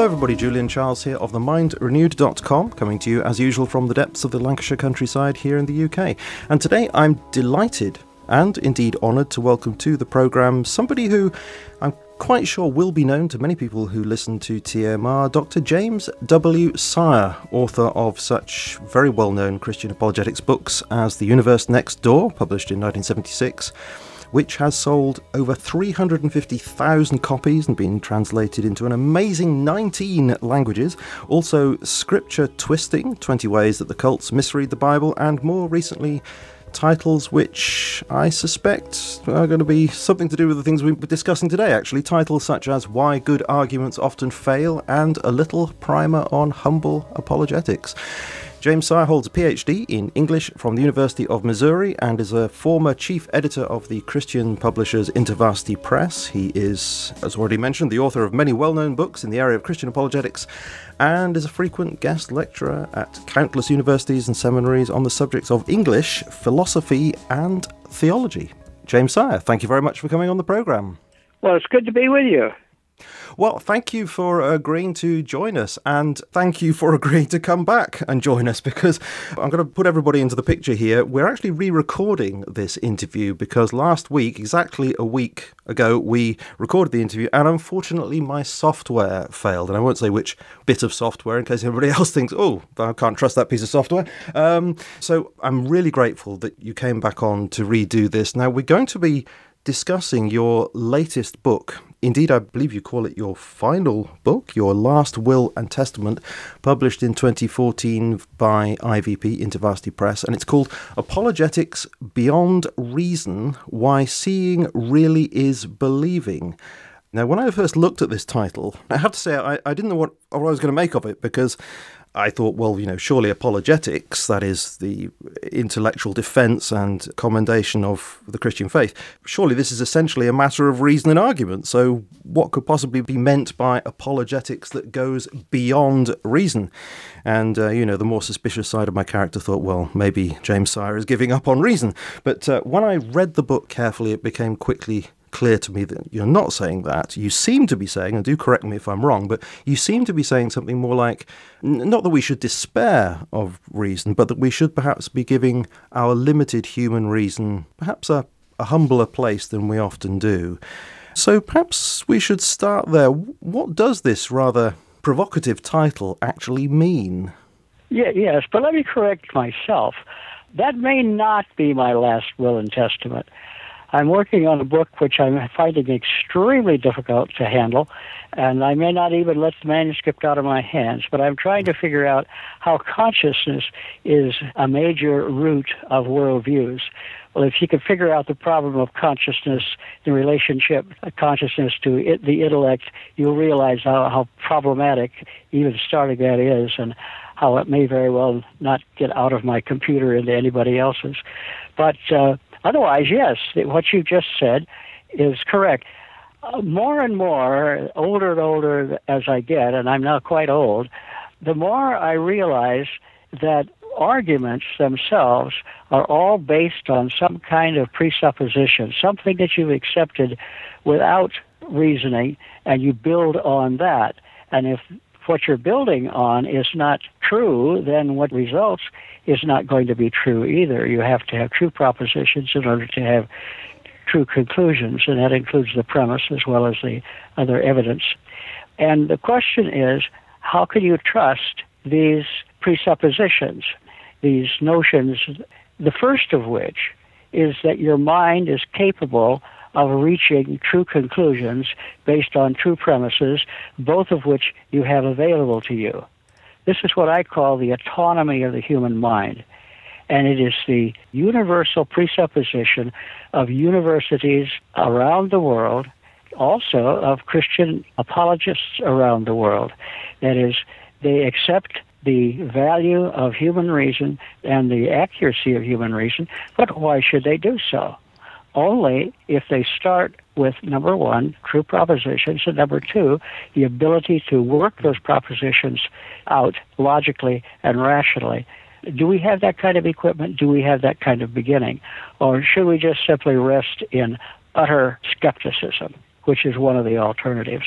Hello, everybody. Julian Charles here of themindrenewed.com, coming to you as usual from the depths of the Lancashire countryside here in the UK. And today I'm delighted and indeed honoured to welcome to the programme somebody who I'm quite sure will be known to many people who listen to TMR, Dr. James W. Sire, author of such very well known Christian apologetics books as The Universe Next Door, published in 1976 which has sold over 350,000 copies and been translated into an amazing 19 languages. Also, Scripture Twisting 20 Ways That the Cults Misread the Bible, and more recently, titles which I suspect are going to be something to do with the things we're discussing today, actually. Titles such as Why Good Arguments Often Fail and a little primer on humble apologetics. James Sire holds a PhD in English from the University of Missouri and is a former chief editor of the Christian publishers InterVarsity Press. He is, as already mentioned, the author of many well known books in the area of Christian apologetics and is a frequent guest lecturer at countless universities and seminaries on the subjects of English, philosophy, and theology. James Sire, thank you very much for coming on the programme. Well, it's good to be with you. Well, thank you for agreeing to join us, and thank you for agreeing to come back and join us because I'm going to put everybody into the picture here. We're actually re recording this interview because last week, exactly a week ago, we recorded the interview, and unfortunately, my software failed. And I won't say which bit of software in case everybody else thinks, oh, I can't trust that piece of software. Um, so I'm really grateful that you came back on to redo this. Now, we're going to be discussing your latest book Indeed, I believe you call it your final book, your last will and testament, published in 2014 by IVP InterVarsity Press, and it's called Apologetics Beyond Reason Why Seeing Really Is Believing. Now, when I first looked at this title, I have to say I, I didn't know what, what I was going to make of it because I thought, well, you know, surely apologetics, that is the intellectual defense and commendation of the Christian faith, surely this is essentially a matter of reason and argument. So, what could possibly be meant by apologetics that goes beyond reason? And, uh, you know, the more suspicious side of my character thought, well, maybe James Sire is giving up on reason. But uh, when I read the book carefully, it became quickly clear to me that you're not saying that. You seem to be saying, and do correct me if I'm wrong, but you seem to be saying something more like not that we should despair of reason, but that we should perhaps be giving our limited human reason perhaps a, a humbler place than we often do. So perhaps we should start there. What does this rather provocative title actually mean? Yeah, yes, but let me correct myself. That may not be my last will and testament. I'm working on a book which I'm finding extremely difficult to handle, and I may not even let the manuscript out of my hands, but I'm trying to figure out how consciousness is a major root of worldviews. Well, if you can figure out the problem of consciousness, the relationship consciousness to it, the intellect, you'll realize how, how problematic even starting that is and how it may very well not get out of my computer into anybody else's. But uh, Otherwise, yes, what you just said is correct. Uh, more and more, older and older as I get, and I'm now quite old, the more I realize that arguments themselves are all based on some kind of presupposition, something that you've accepted without reasoning, and you build on that. And if what you're building on is not true, then what results is not going to be true either. You have to have true propositions in order to have true conclusions, and that includes the premise as well as the other evidence. And the question is how can you trust these presuppositions, these notions, the first of which is that your mind is capable of reaching true conclusions based on true premises, both of which you have available to you. This is what I call the autonomy of the human mind. And it is the universal presupposition of universities around the world, also of Christian apologists around the world. That is, they accept the value of human reason and the accuracy of human reason, but why should they do so? Only if they start with number one, true propositions, and number two, the ability to work those propositions out logically and rationally. Do we have that kind of equipment? Do we have that kind of beginning? Or should we just simply rest in utter skepticism, which is one of the alternatives?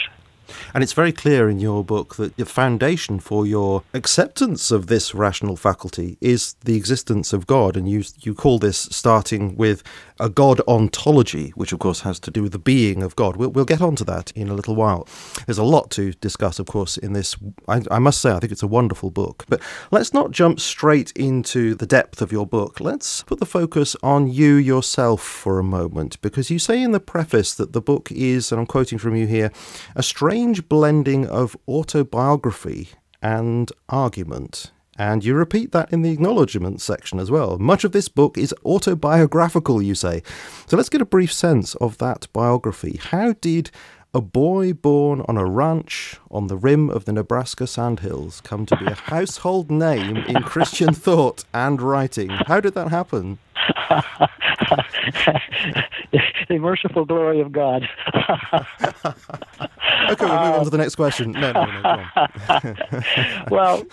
And it's very clear in your book that the foundation for your acceptance of this rational faculty is the existence of God. And you, you call this starting with a God ontology, which of course has to do with the being of God. We'll, we'll get onto that in a little while. There's a lot to discuss, of course, in this. I, I must say, I think it's a wonderful book. But let's not jump straight into the depth of your book. Let's put the focus on you yourself for a moment, because you say in the preface that the book is, and I'm quoting from you here, a strange blending of autobiography and argument. And you repeat that in the acknowledgement section as well. Much of this book is autobiographical, you say. So let's get a brief sense of that biography. How did a boy born on a ranch on the rim of the Nebraska sandhills come to be a household name in Christian thought and writing? How did that happen? the merciful glory of God. okay, we'll move on to the next question. No, no, no. well,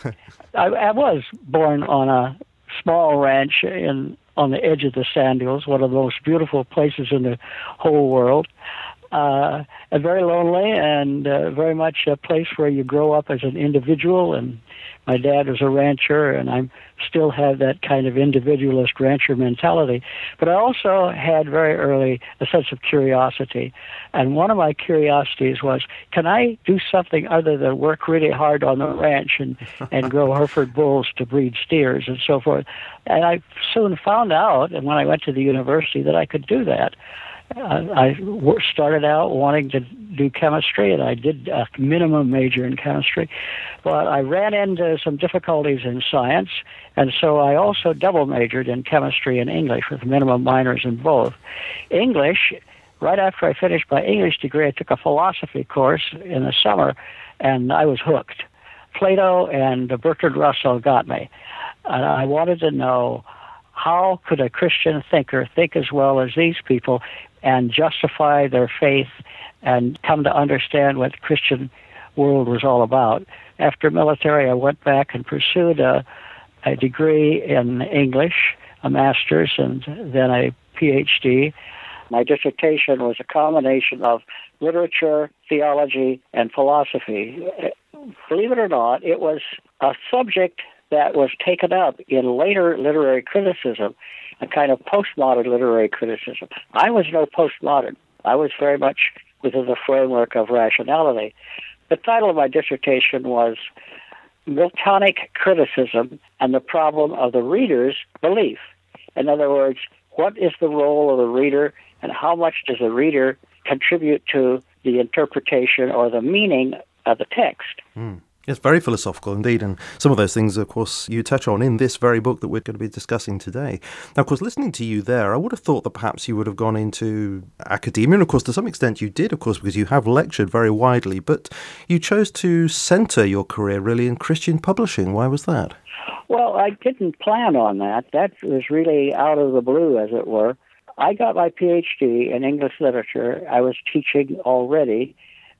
I, I was born on a small ranch in on the edge of the Sandhills, one of the most beautiful places in the whole world. Uh, very lonely and uh, very much a place where you grow up as an individual and my dad was a rancher, and I still have that kind of individualist rancher mentality. But I also had very early a sense of curiosity. And one of my curiosities was can I do something other than work really hard on the ranch and, and grow Hereford bulls to breed steers and so forth? And I soon found out, and when I went to the university, that I could do that. Uh, I started out wanting to do chemistry, and I did a minimum major in chemistry. But I ran into some difficulties in science, and so I also double majored in chemistry and English with minimum minors in both. English, right after I finished my English degree, I took a philosophy course in the summer, and I was hooked. Plato and Bertrand Russell got me. And I wanted to know how could a Christian thinker think as well as these people and justify their faith and come to understand what the Christian world was all about. After military, I went back and pursued a, a degree in English, a master's, and then a PhD. My dissertation was a combination of literature, theology, and philosophy. Believe it or not, it was a subject that was taken up in later literary criticism a kind of postmodern literary criticism. I was no postmodern. I was very much within the framework of rationality. The title of my dissertation was Miltonic Criticism and the Problem of the Reader's Belief. In other words, what is the role of the reader and how much does the reader contribute to the interpretation or the meaning of the text? Mm. It's very philosophical indeed, and some of those things, of course, you touch on in this very book that we're going to be discussing today. Now, of course, listening to you there, I would have thought that perhaps you would have gone into academia, and of course, to some extent you did, of course, because you have lectured very widely, but you chose to centre your career really in Christian publishing. Why was that? Well, I didn't plan on that. That was really out of the blue, as it were. I got my PhD in English literature. I was teaching already,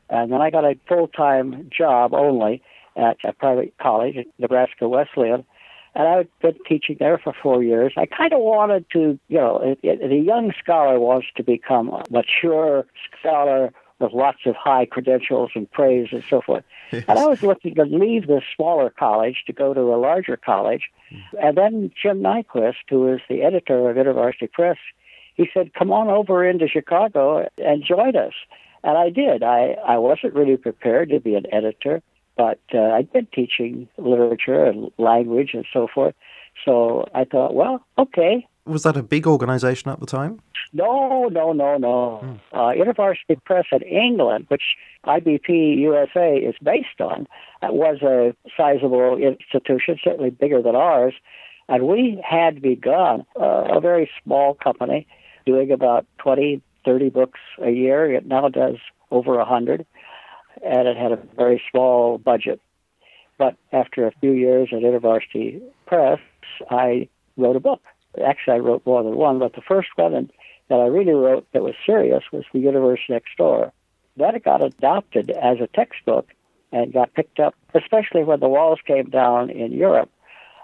and then I got a full time job only at a private college at Nebraska Wesleyan. And I've been teaching there for four years. I kind of wanted to, you know, the young scholar wants to become a mature scholar with lots of high credentials and praise and so forth. Yes. And I was looking to leave this smaller college to go to a larger college. Mm. And then Jim Nyquist, who is the editor of InterVarsity Press, he said, "Come on over into Chicago and join us." And I did. I I wasn't really prepared to be an editor. But uh, I'd been teaching literature and language and so forth. So I thought, well, okay. Was that a big organization at the time? No, no, no, no. Hmm. Uh, InterVarsity Press in England, which IVP USA is based on, was a sizable institution, certainly bigger than ours. And we had begun uh, a very small company doing about 20, 30 books a year. It now does over 100 and it had a very small budget. But after a few years at InterVarsity Press, I wrote a book. Actually, I wrote more than one, but the first one that I really wrote that was serious was The Universe Next Door. That got adopted as a textbook and got picked up, especially when the walls came down in Europe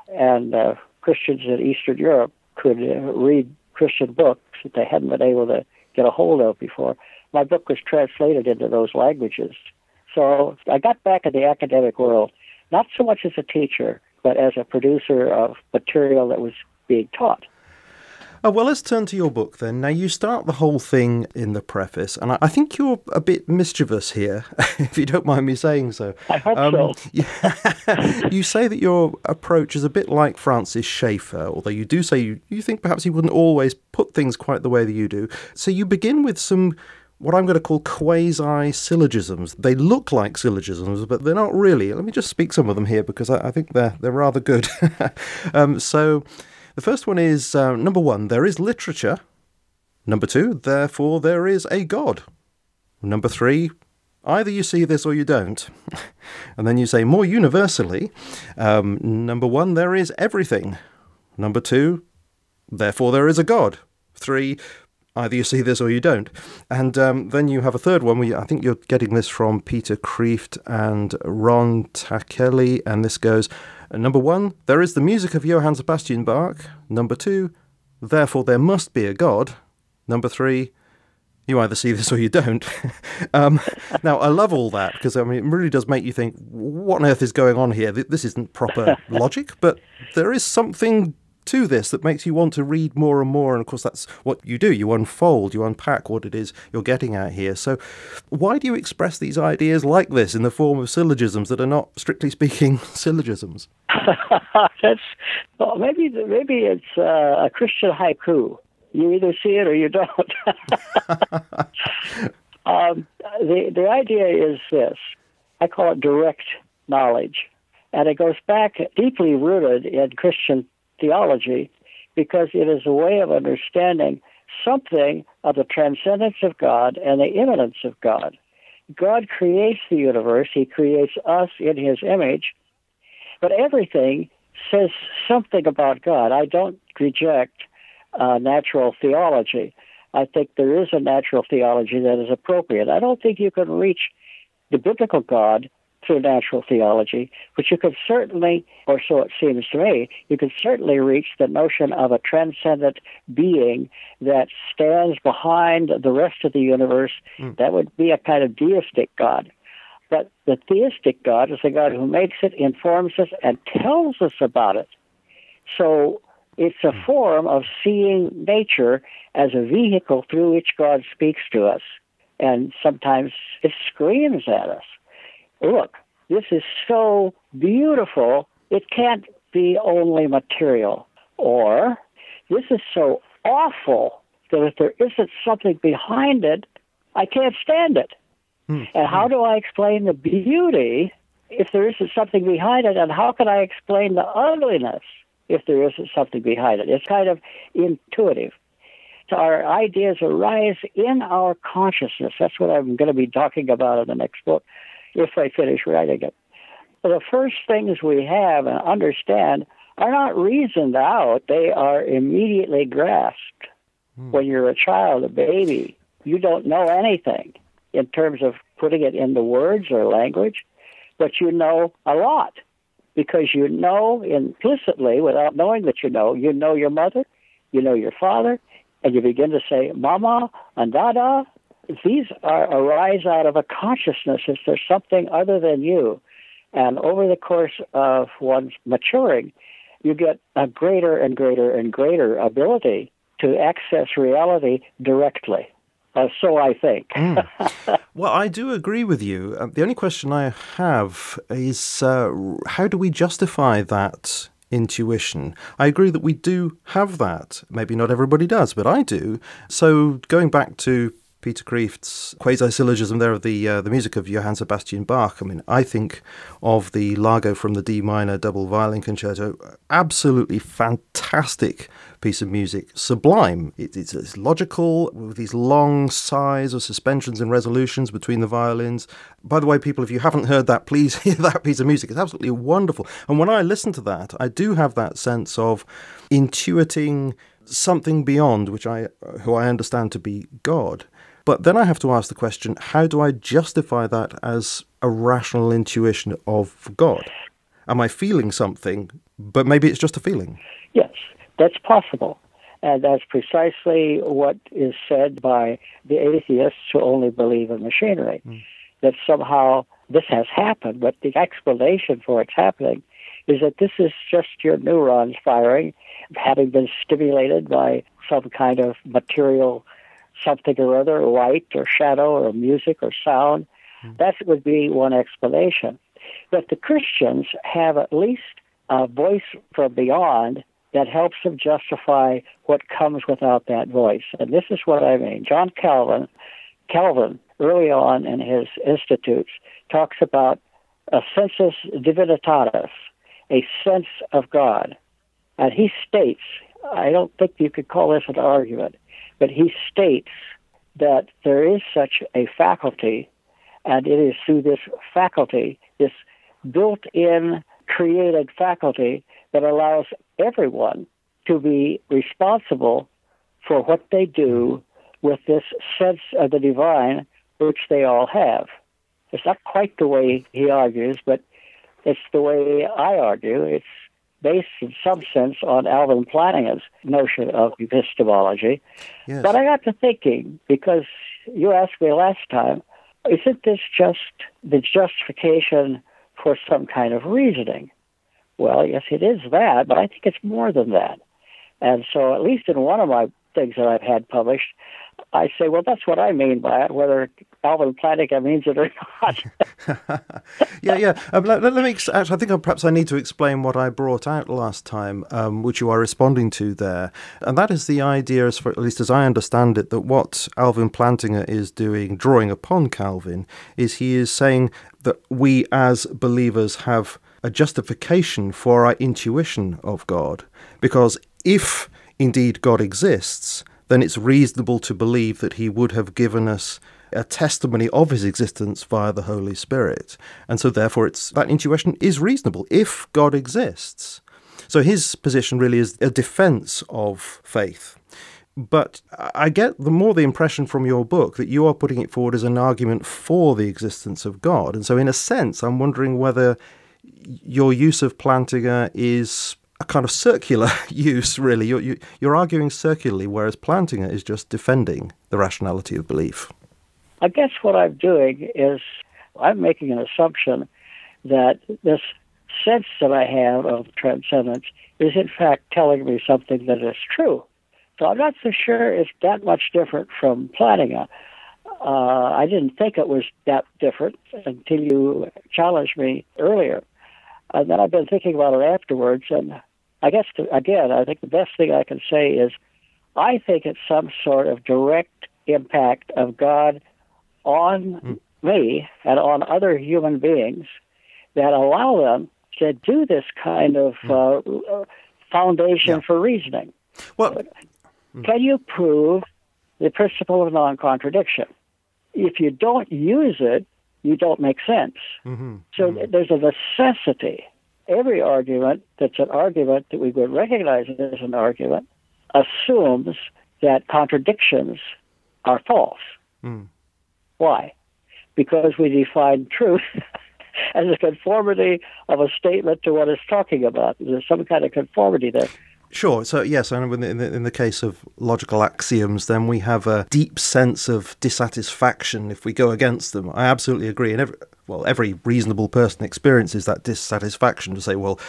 and uh, Christians in Eastern Europe could uh, read Christian books that they hadn't been able to get a hold of before. My book was translated into those languages So I got back in the academic world, not so much as a teacher, but as a producer of material that was being taught. Oh, well, let's turn to your book then. Now, you start the whole thing in the preface, and I think you're a bit mischievous here, if you don't mind me saying so. I hope um, so. you say that your approach is a bit like Francis Schaeffer, although you do say you, you think perhaps he wouldn't always put things quite the way that you do. So you begin with some what I'm going to call quasi syllogisms. They look like syllogisms, but they're not really. Let me just speak some of them here because I, I think they're they're rather good. um, so the first one is uh, number one, there is literature. Number two, therefore there is a God. Number three, either you see this or you don't. and then you say more universally, um, number one, there is everything. Number two, therefore there is a God. Three, either you see this or you don't. And um, then you have a third one where I think you're getting this from Peter Kreeft and Ron Tacelli, and this goes Number one, there is the music of Johann Sebastian Bach. Number two, therefore there must be a God. Number three, you either see this or you don't. um, now, I love all that because I mean, it really does make you think, what on earth is going on here? This isn't proper logic, but there is something to this that makes you want to read more and more. And of course, that's what you do. You unfold, you unpack what it is you're getting at here. So, why do you express these ideas like this in the form of syllogisms that are not, strictly speaking, syllogisms? that's well, maybe maybe it's uh, a Christian haiku. You either see it or you don't. um, the the idea is this. I call it direct knowledge. And it goes back deeply rooted in Christian theology because it is a way of understanding something of the transcendence of God and the immanence of God. God creates the universe, He creates us in His image, but everything says something about God. I don't reject uh, natural theology. I think there is a natural theology that is appropriate. I don't think you can reach the biblical God through natural theology, but you could certainly, or so it seems to me, you could certainly reach the notion of a transcendent being that stands behind the rest of the universe. Mm. That would be a kind of deistic God. But the theistic God is the God who makes it, informs us, and tells us about it. So it's a hmm. form of seeing nature as a vehicle through which God speaks to us. And sometimes it screams at us look, this is so beautiful, it can't be only material. Or, this is so awful that if there isn't something behind it, I can't stand it. Hmm. And how do I explain the beauty if there isn't something behind it? And how can I explain the ugliness if there isn't something behind it? It's kind of intuitive. So our ideas arise in our consciousness. That's what I'm going to be talking about in the next book if I finish writing it. The first things we have and understand are not reasoned out, they are immediately grasped. Hmm. When you're a child, a baby, you don't know anything in terms of putting it into words or language, but you know a lot because you know implicitly, without knowing that you know, you know your mother, you know your father, and you begin to say mama and dada these are, arise out of a consciousness that there's something other than you. And over the course of one's maturing, you get a greater and greater and greater ability to access reality directly. Uh, so I think. mm. Well, I do agree with you. Uh, the only question I have is uh, how do we justify that intuition? I agree that we do have that. Maybe not everybody does, but I do. So going back to Peter Kreeft's quasi-syllogism there of the uh, the music of Johann Sebastian Bach. I mean, I think of the Largo from the D minor double violin concerto, absolutely fantastic piece of music, sublime. It, it's, it's, logical with these long sighs or suspensions and resolutions between the violins. By the way, people, if you haven't heard that, please hear that piece of music. It's absolutely wonderful. And when I listen to that, I do have that sense of intuiting something beyond which I who I understand to be God. But then I have to ask the question how do I justify that as a rational intuition of God? Am I feeling something, but maybe it's just a feeling? Yes, that's possible. And that's precisely what is said by the atheists who only believe in machinery. Mm. That somehow this has happened, but the explanation for what's happening is that this is just your neurons firing, having been stimulated by some kind of material, something or other, light or shadow or music or sound. Mm. That would be one explanation. But the Christians have at least a voice from beyond that helps them justify what comes without that voice. And this is what I mean. John Calvin, Calvin, early on in his institutes, talks about a sensus divinitatis, a sense of God. And he states, I don't think you could call this an argument, but he states that there is such a faculty, and it is through this faculty, this built in created faculty, that allows everyone to be responsible for what they do with this sense of the divine which they all have. It's not quite the way he argues, but it's the way I argue. It's based in some sense on Alvin Plantinga's notion of epistemology. Yes. But I got to thinking, because you asked me last time, isn't this just the justification for some kind of reasoning? Well, yes, it is that, but I think it's more than that. And so, at least in one of my things that I've had published, I say, well, that's what I mean by it, whether Alvin Plantinga means it or not. yeah, yeah. Um, let, let, me. Actually, I think I, perhaps I need to explain what I brought out last time, um, which you are responding to there, and that is the idea, as far, at least as I understand it, that what Alvin Plantinga is doing, drawing upon Calvin, is he is saying that we as believers have a justification for our intuition of God, because if indeed God exists then it's reasonable to believe that he would have given us a testimony of his existence via the Holy Spirit. And so therefore it's that intuition is reasonable if God exists. So his position really is a defense of faith. But I get the more the impression from your book that you are putting it forward as an argument for the existence of God. And so in a sense I'm wondering whether your use of Plantinga is a kind of circular use, really. You're, you, you're arguing circularly, whereas Plantinga is just defending the rationality of belief. I guess what I'm doing is I'm making an assumption that this sense that I have of transcendence is in fact telling me something that is true. So I'm not so sure it's that much different from Plantinga. Uh, I didn't think it was that different until you challenged me earlier. And then I've been thinking about it afterwards, and I guess, to, again, I think the best thing I can say is I think it's some sort of direct impact of God on mm. me and on other human beings that allow them to do this kind of mm. uh, foundation yeah. for reasoning. Well, can you prove the principle of non contradiction? If you don't use it, you don't make sense. Mm-hmm. So mm-hmm. there's a necessity every argument that's an argument that we would recognize as an argument assumes that contradictions are false. Mm. Why? Because we define truth as a conformity of a statement to what it's talking about. There's some kind of conformity there. Sure. So yes, and in the, in the case of logical axioms, then we have a deep sense of dissatisfaction if we go against them. I absolutely agree, and every, well, every reasonable person experiences that dissatisfaction to say, well,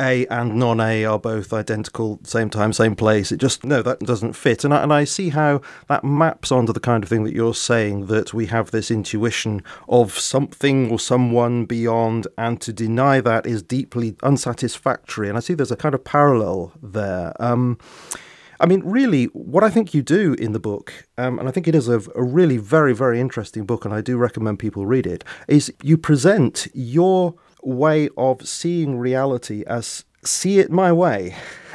A and non A are both identical, same time, same place. It just, no, that doesn't fit. And I, and I see how that maps onto the kind of thing that you're saying that we have this intuition of something or someone beyond, and to deny that is deeply unsatisfactory. And I see there's a kind of parallel there. Um, I mean, really, what I think you do in the book, um, and I think it is a, a, really very, very interesting book, and I do recommend people read it, is you present your way of seeing reality as see it my way.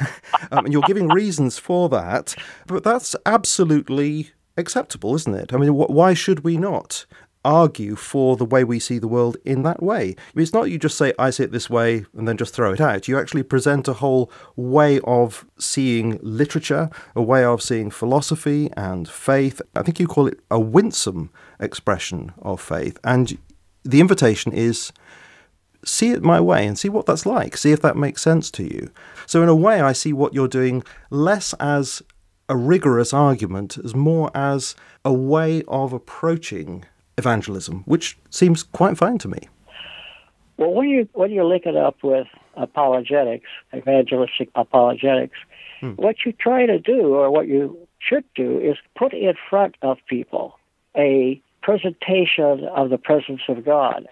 um, and you're giving reasons for that, but that's absolutely acceptable, isn't it? I mean, wh- why should we not? argue for the way we see the world in that way. It's not you just say, I see it this way, and then just throw it out. You actually present a whole way of seeing literature, a way of seeing philosophy and faith. I think you call it a winsome expression of faith. And the invitation is see it my way and see what that's like. See if that makes sense to you. So, in a way, I see what you're doing less as a rigorous argument, as more as a way of approaching evangelism, which seems quite fine to me. Well, when you when you link it up with apologetics, evangelistic apologetics, hmm. what you try to do, or what you should do, is put in front of people a presentation of the presence of God.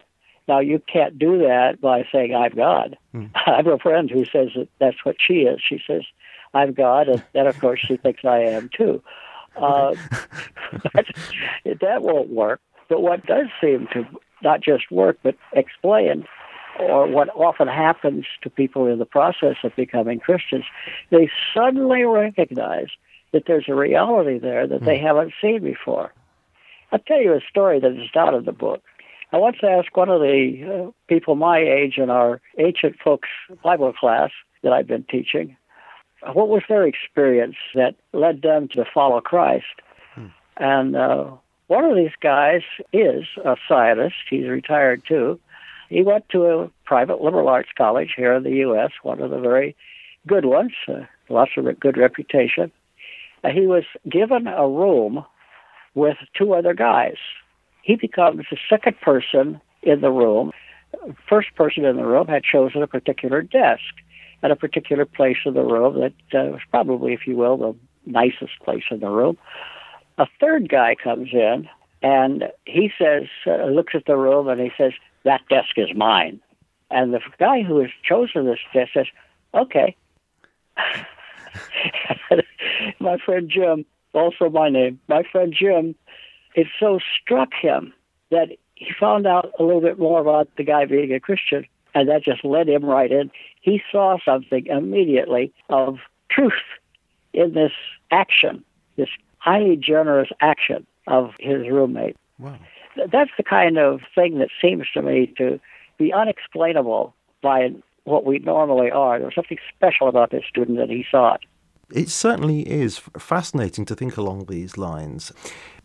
Now, you can't do that by saying, I'm God. Hmm. I have a friend who says that that's what she is. She says, I'm God, and then, of course, she thinks I am too. Uh, that won't work. But what does seem to not just work, but explain, or what often happens to people in the process of becoming Christians, they suddenly recognize that there's a reality there that they hmm. haven't seen before. I'll tell you a story that is not in the book. I once asked one of the uh, people my age in our ancient folks Bible class that I've been teaching, what was their experience that led them to follow Christ? Hmm. And uh, one of these guys is a scientist. He's retired too. He went to a private liberal arts college here in the U.S., one of the very good ones, uh, lots of good reputation. Uh, he was given a room with two other guys. He becomes the second person in the room. First person in the room had chosen a particular desk at a particular place in the room that uh, was probably, if you will, the nicest place in the room. A third guy comes in and he says, uh, looks at the room and he says, "That desk is mine." And the guy who has chosen this desk says, "Okay." my friend Jim, also my name, my friend Jim, it so struck him that he found out a little bit more about the guy being a Christian, and that just led him right in. He saw something immediately of truth in this action, this highly generous action of his roommate. Wow. That's the kind of thing that seems to me to be unexplainable by what we normally are. There was something special about this student that he saw it. It certainly is fascinating to think along these lines.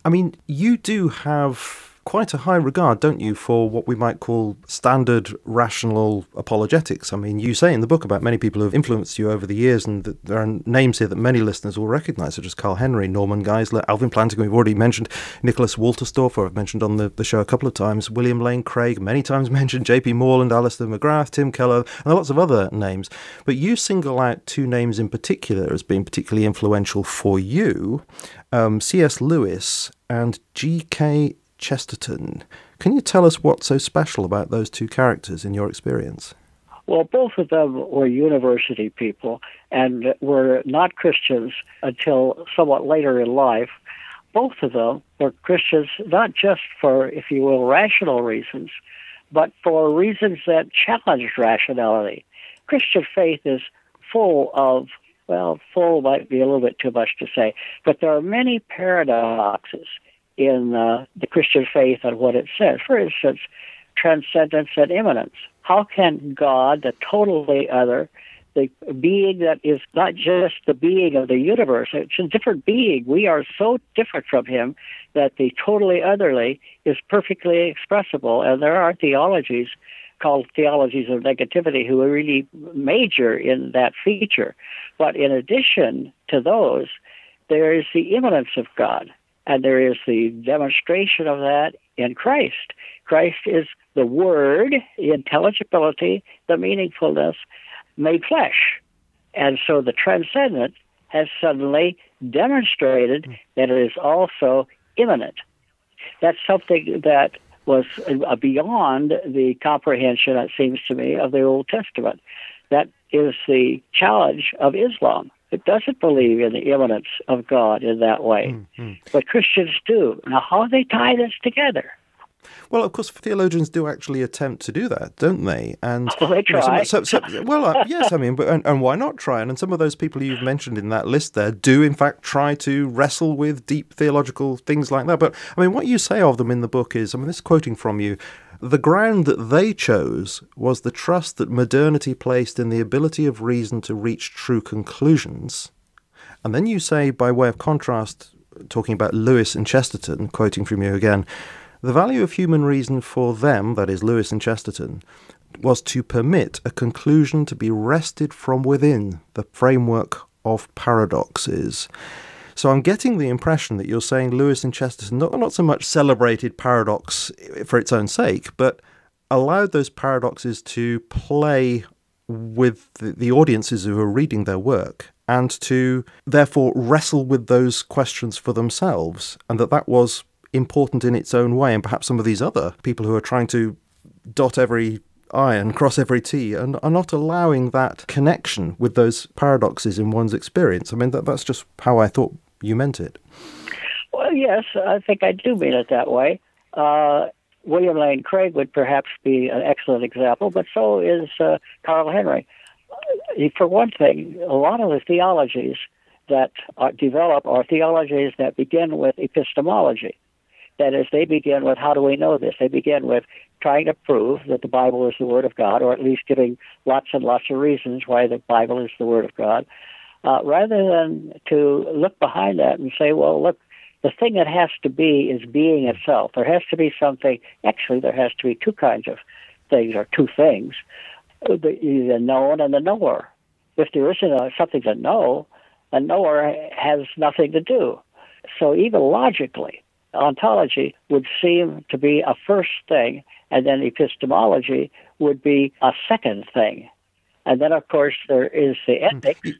I mean, you do have quite a high regard, don't you, for what we might call standard rational apologetics. I mean, you say in the book about many people who have influenced you over the years, and there are names here that many listeners will recognize, such as Carl Henry, Norman Geisler, Alvin Plantinga, we've already mentioned, Nicholas Wolterstorff, I've mentioned on the, the show a couple of times, William Lane Craig, many times mentioned, J.P. Moreland, Alister McGrath, Tim Keller, and lots of other names. But you single out two names in particular as being particularly influential for you um, C.S. Lewis and G.K. Chesterton. Can you tell us what's so special about those two characters in your experience? Well, both of them were university people and were not Christians until somewhat later in life. Both of them were Christians not just for, if you will, rational reasons, but for reasons that challenged rationality. Christian faith is full of, well, full might be a little bit too much to say, but there are many paradoxes in uh, the Christian faith and what it says. For instance, transcendence and immanence. How can God, the totally other, the being that is not just the being of the universe, it's a different being. We are so different from him that the totally otherly is perfectly expressible. And there are theologies called theologies of negativity who are really major in that feature. But in addition to those, there is the immanence of God. And there is the demonstration of that in Christ. Christ is the Word, the intelligibility, the meaningfulness made flesh. And so the transcendent has suddenly demonstrated that it is also immanent. That's something that was beyond the comprehension, it seems to me, of the Old Testament. That is the challenge of Islam. It doesn't believe in the immanence of God in that way. Mm-hmm. But Christians do. Now, how do they tie this together? Well, of course, theologians do actually attempt to do that, don't they? And well, they try. You know, so, so, well, uh, yes, I mean, but and, and, why not try? And, and some of those people you've mentioned in that list there do, in fact, try to wrestle with deep theological things like that. But I mean, what you say of them in the book is, I mean, this is quoting from you. The ground that they chose was the trust that modernity placed in the ability of reason to reach true conclusions. And then you say, by way of contrast, talking about Lewis and Chesterton, quoting from you again, the value of human reason for them, that is, Lewis and Chesterton, was to permit a conclusion to be wrested from within the framework of paradoxes. So I'm getting the impression that you're saying Lewis and Chesterton not, not so much celebrated paradox for its own sake, but allowed those paradoxes to play with the, the audiences who are reading their work and to therefore wrestle with those questions for themselves, and that that was important in its own way. And perhaps some of these other people who are trying to dot every I and cross every T and are not allowing that connection with those paradoxes in one's experience. I mean, that, that's just how I thought you meant it. Well, yes, I think I do mean it that way. Uh, William Lane Craig would perhaps be an excellent example, but so is uh, Carl Henry. For one thing, a lot of the theologies that are, develop are theologies that begin with epistemology. That is, they begin with how do we know this? They begin with trying to prove that the Bible is the Word of God, or at least giving lots and lots of reasons why the Bible is the Word of God, uh, rather than to look behind that and say, well, look, the thing that has to be is being itself. There has to be something, actually, there has to be two kinds of things, or two things the, the known and the knower. If there isn't a, something to know, a knower has nothing to do. So even logically, ontology would seem to be a first thing, and then epistemology would be a second thing. And then, of course, there is the hmm. ethics,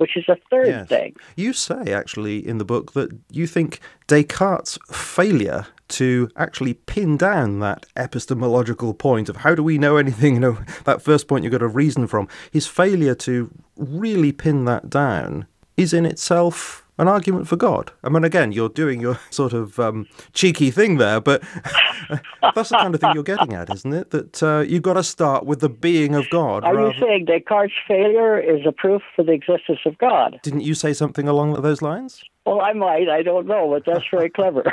which is a third yes. thing. You say, actually, in the book that you think Descartes' failure to actually pin down that epistemological point of how do we know anything, you know, that first point you've got to reason from, his failure to really pin that down is in itself an argument for God. I mean, again, you're doing your sort of um, cheeky thing there, but that's the kind of thing you're getting at, isn't it? That uh, you've got to start with the being of God. Are rather... you saying Descartes' failure is a proof for the existence of God? Didn't you say something along those lines? Well, I might. I don't know, but that's very clever.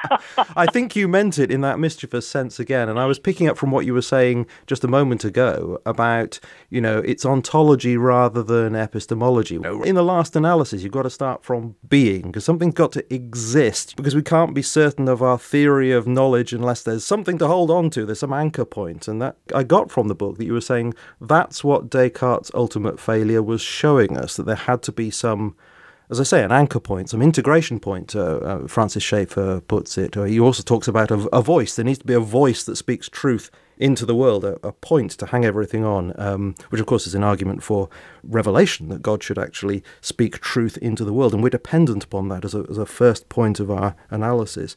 I think you meant it in that mischievous sense again. And I was picking up from what you were saying just a moment ago about, you know, it's ontology rather than epistemology. Oh, in the last analysis, you've got to start from being because something's got to exist because we can't be certain of our theory of knowledge unless there's something to hold on to. There's some anchor point. And that I got from the book that you were saying that's what Descartes' ultimate failure was showing us, that there had to be some as I say, an anchor point, some integration point, uh, uh, Francis Schaeffer puts it. Uh, he also talks about a, a, voice. There needs to be a voice that speaks truth into the world, a, a point to hang everything on, um, which of course is an argument for revelation, that God should actually speak truth into the world. And we're dependent upon that as a, as a first point of our analysis.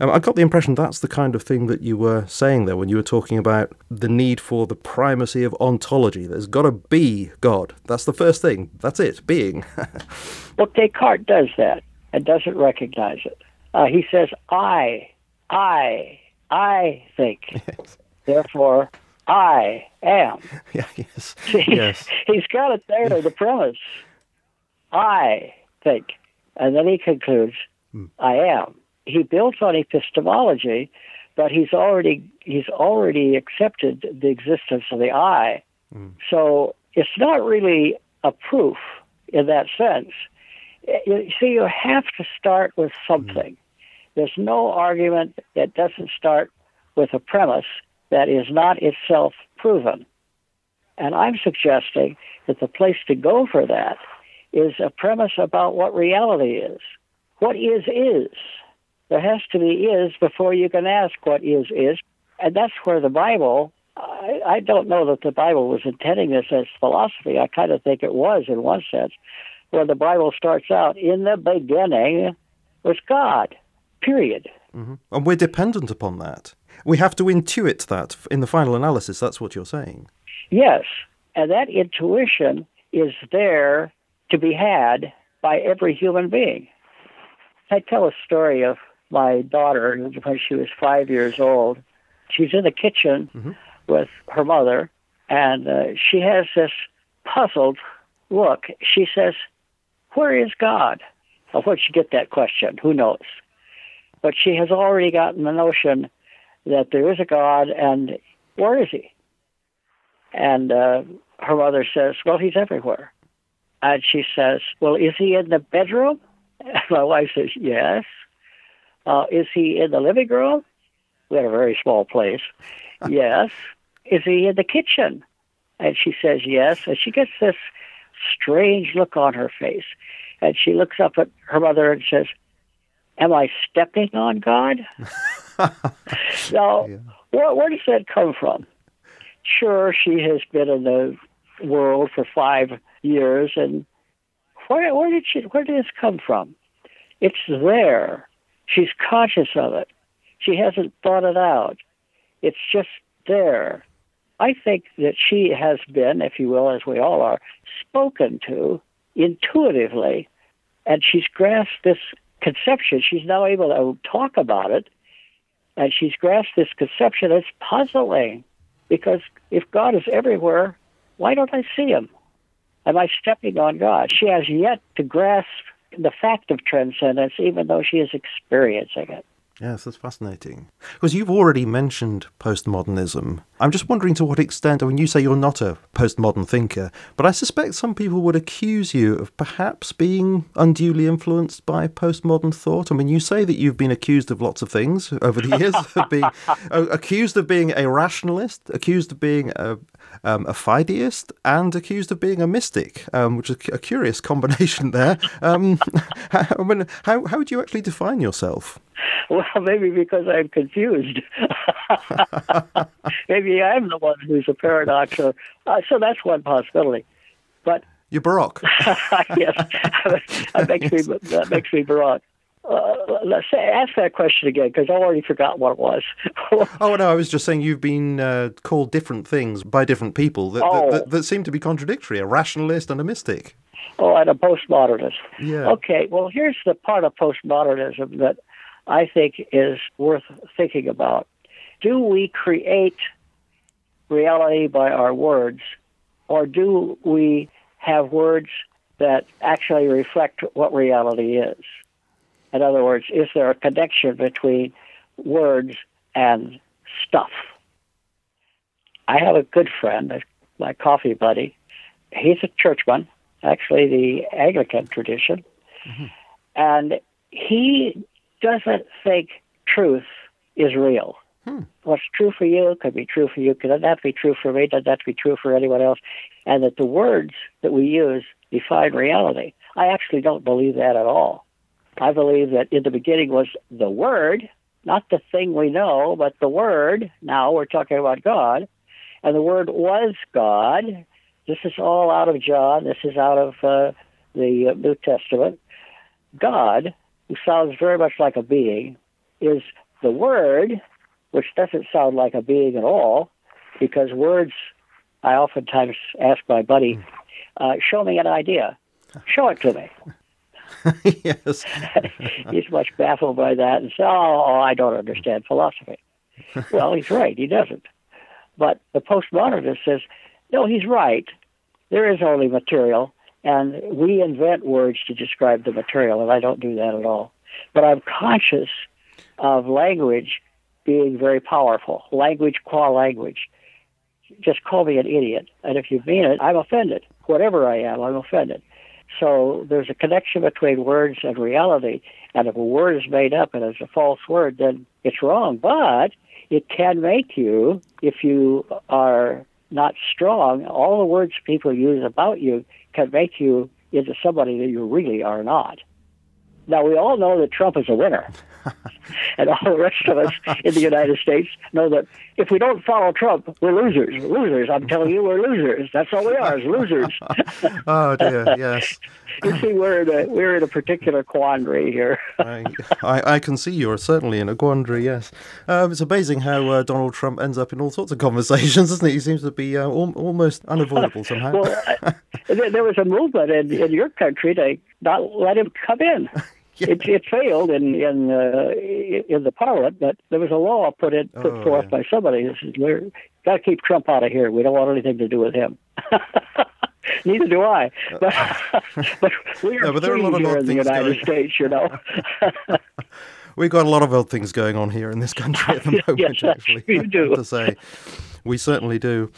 Um, I got the impression that's the kind of thing that you were saying there when you were talking about the need for the primacy of ontology. There's got to be God. That's the first thing. That's it, being. well, Descartes does that and doesn't recognize it. Uh, he says, I, I, I think. Yes. Therefore, I am. Yeah, yes. yes. He's got it there, the premise. I think. And then he concludes, mm. I am he builds on epistemology, but he's already he's already accepted the existence of the I. Mm. So it's not really a proof in that sense. You see, you have to start with something. Mm. There's no argument that doesn't start with a premise that is not itself proven. And I'm suggesting that the place to go for that is a premise about what reality is. What is, is. There has to be is before you can ask what is is. And that's where the Bible, I, I don't know that the Bible was intending this as philosophy. I kind of think it was in one sense, where the Bible starts out, in the beginning was God, period. Mm-hmm. And we're dependent upon that. We have to intuit that in the final analysis. That's what you're saying. Yes. And that intuition is there to be had by every human being. I tell a story of my daughter when she was five years old. She's in the kitchen mm-hmm. with her mother, and uh, she has this puzzled look. She says, Where is God? Well, where'd she get that question? Who knows? But she has already gotten the notion that there is a God, and where is he? And uh, her mother says, Well, he's everywhere. And she says, Well, is he in the bedroom? And my wife says, Yes. Uh, is he in the living room? We had a very small place. yes. Is he in the kitchen? And she says yes. And she gets this strange look on her face. And she looks up at her mother and says, Am I stepping on God? so, yeah. where, where does that come from? Sure, she has been in the world for five years, and where, where did she? Where did this come from? It's there. She's conscious of it. She hasn't thought it out. It's just there. I think that she has been, if you will, as we all are, spoken to intuitively, and she's grasped this conception. She's now able to talk about it, and she's grasped this conception. It's puzzling because if God is everywhere, why don't I see him? Am I stepping on God? She has yet to grasp the fact of transcendence, even though she is experiencing it. Yes, that's fascinating. Because you've already mentioned postmodernism. I'm just wondering to what extent, I mean, you say you're not a postmodern thinker, but I suspect some people would accuse you of perhaps being unduly influenced by postmodern thought. I mean, you say that you've been accused of lots of things over the years, of being uh, accused of being a rationalist, accused of being a, um, a fideist, and accused of being a mystic, um, which is a curious combination there. Um, I mean, how, how would you actually define yourself? Well, maybe because I'm confused. maybe I'm the one who's a paradox. Or, uh, so that's one possibility. But you're Baroque. yes, that makes me that makes me Baroque. Uh, let's say, ask that question again because I already forgot what it was. oh no, I was just saying you've been uh, called different things by different people that, oh. that, that, that, seem to be contradictory: a rationalist and a mystic. Oh, and a postmodernist. Yeah. Okay. Well, here's the part of postmodernism that I think is worth thinking about. Do we create reality by our words, or do we have words that actually reflect what reality is? In other words, is there a connection between words and stuff? I have a good friend, my coffee buddy. He's a churchman, actually the Anglican tradition, mm-hmm. and he doesn't think truth is real. Hmm. What's true for you could be true for you, could not be true for me, does that be true for anyone else, and that the words that we use define reality. I actually don't believe that at all. I believe that in the beginning was the Word, not the thing we know, but the Word. Now we're talking about God. And the Word was God. This is all out of John. This is out of uh, the New Testament. God who sounds very much like a being, is the word, which doesn't sound like a being at all, because words, I oftentimes ask my buddy, uh, show me an idea. Show it to me. yes. he's much baffled by that and says, oh, oh, I don't understand philosophy. well, he's right. He doesn't. But the postmodernist says, no, he's right. There is only material. And we invent words to describe the material, and I don't do that at all. But I'm conscious of language being very powerful. Language qua language. Just call me an idiot. And if you mean it, I'm offended. Whatever I am, I'm offended. So there's a connection between words and reality. And if a word is made up and it's a false word, then it's wrong. But it can make you, if you are not strong, all the words people use about you can make you into somebody that you really are not. Now, we all know that Trump is a winner. and all the rest of us in the United States know that if we don't follow Trump, we're losers. We're losers. I'm telling you, we're losers. That's all we are, is losers. oh dear, yes. you see, we're in a we're in a particular quandary here. I, I, I can see you're certainly in a quandary. Yes, um, it's amazing how uh, Donald Trump ends up in all sorts of conversations, isn't it? He seems to be uh, al- almost unavoidable somehow. well, uh, there was a movement in, in your country to not let him come in. Yeah. It, it failed in in uh, in the parliament, but there was a law put in put oh, forth yeah. by somebody. This is we're got to keep Trump out of here. We don't want anything to do with him. Neither do I. But, but we are, no, but there are a lot of here in the United going. States, you know. We've got a lot of old things going on here in this country at the moment. yes, actually, you do. to say. We certainly do.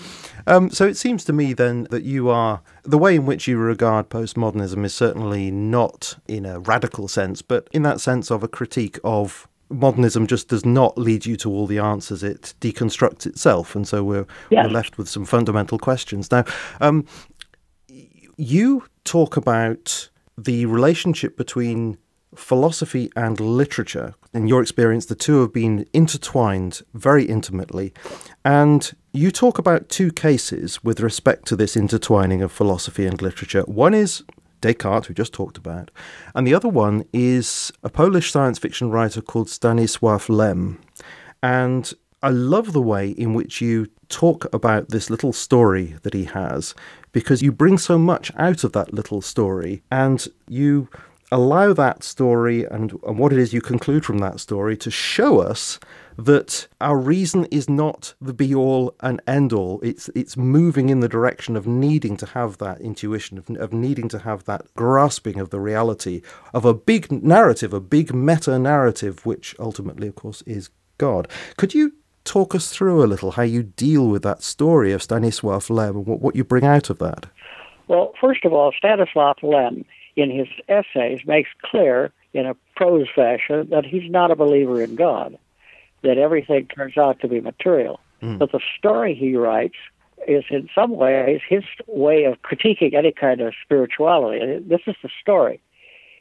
Um, so it seems to me then that you are the way in which you regard postmodernism is certainly not in a radical sense, but in that sense of a critique of modernism just does not lead you to all the answers. It deconstructs itself, and so we're, yes. we're left with some fundamental questions. Now, um, you talk about the relationship between philosophy and literature. In your experience, the two have been intertwined very intimately. And you talk about two cases with respect to this intertwining of philosophy and literature. One is Descartes, we just talked about, and the other one is a Polish science fiction writer called Stanisław Lem. And I love the way in which you talk about this little story that he has because you bring so much out of that little story and you allow that story and, and what it is you conclude from that story to show us that our reason is not the be all and end all. It's it's moving in the direction of needing to have that intuition, of, of needing to have that grasping of the reality of a big narrative, a big meta narrative, which ultimately, of course, is God. Could you talk us through a little how you deal with that story of Stanisław Lem and what, what you bring out of that? Well, first of all, Stanisław Lem in his essays makes clear in a prose fashion that he's not a believer in God, that everything turns out to be material. Mm. But the story he writes is in some ways his way of critiquing any kind of spirituality. This is the story.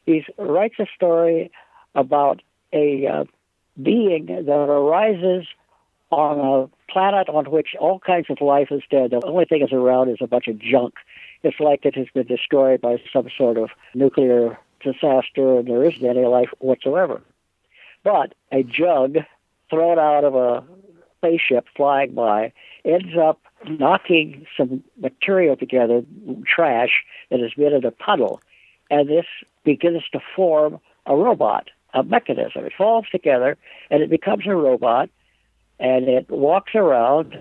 He writes a story about a uh, being that arises on a planet on which all kinds of life is dead. The only thing that's around is a bunch of junk it's like it has been destroyed by some sort of nuclear disaster and there isn't any life whatsoever. But a jug thrown out of a spaceship flying by ends up knocking some material together, trash, that has been in a puddle, and this begins to form a robot, a mechanism. It falls together and it becomes a robot, and it walks around,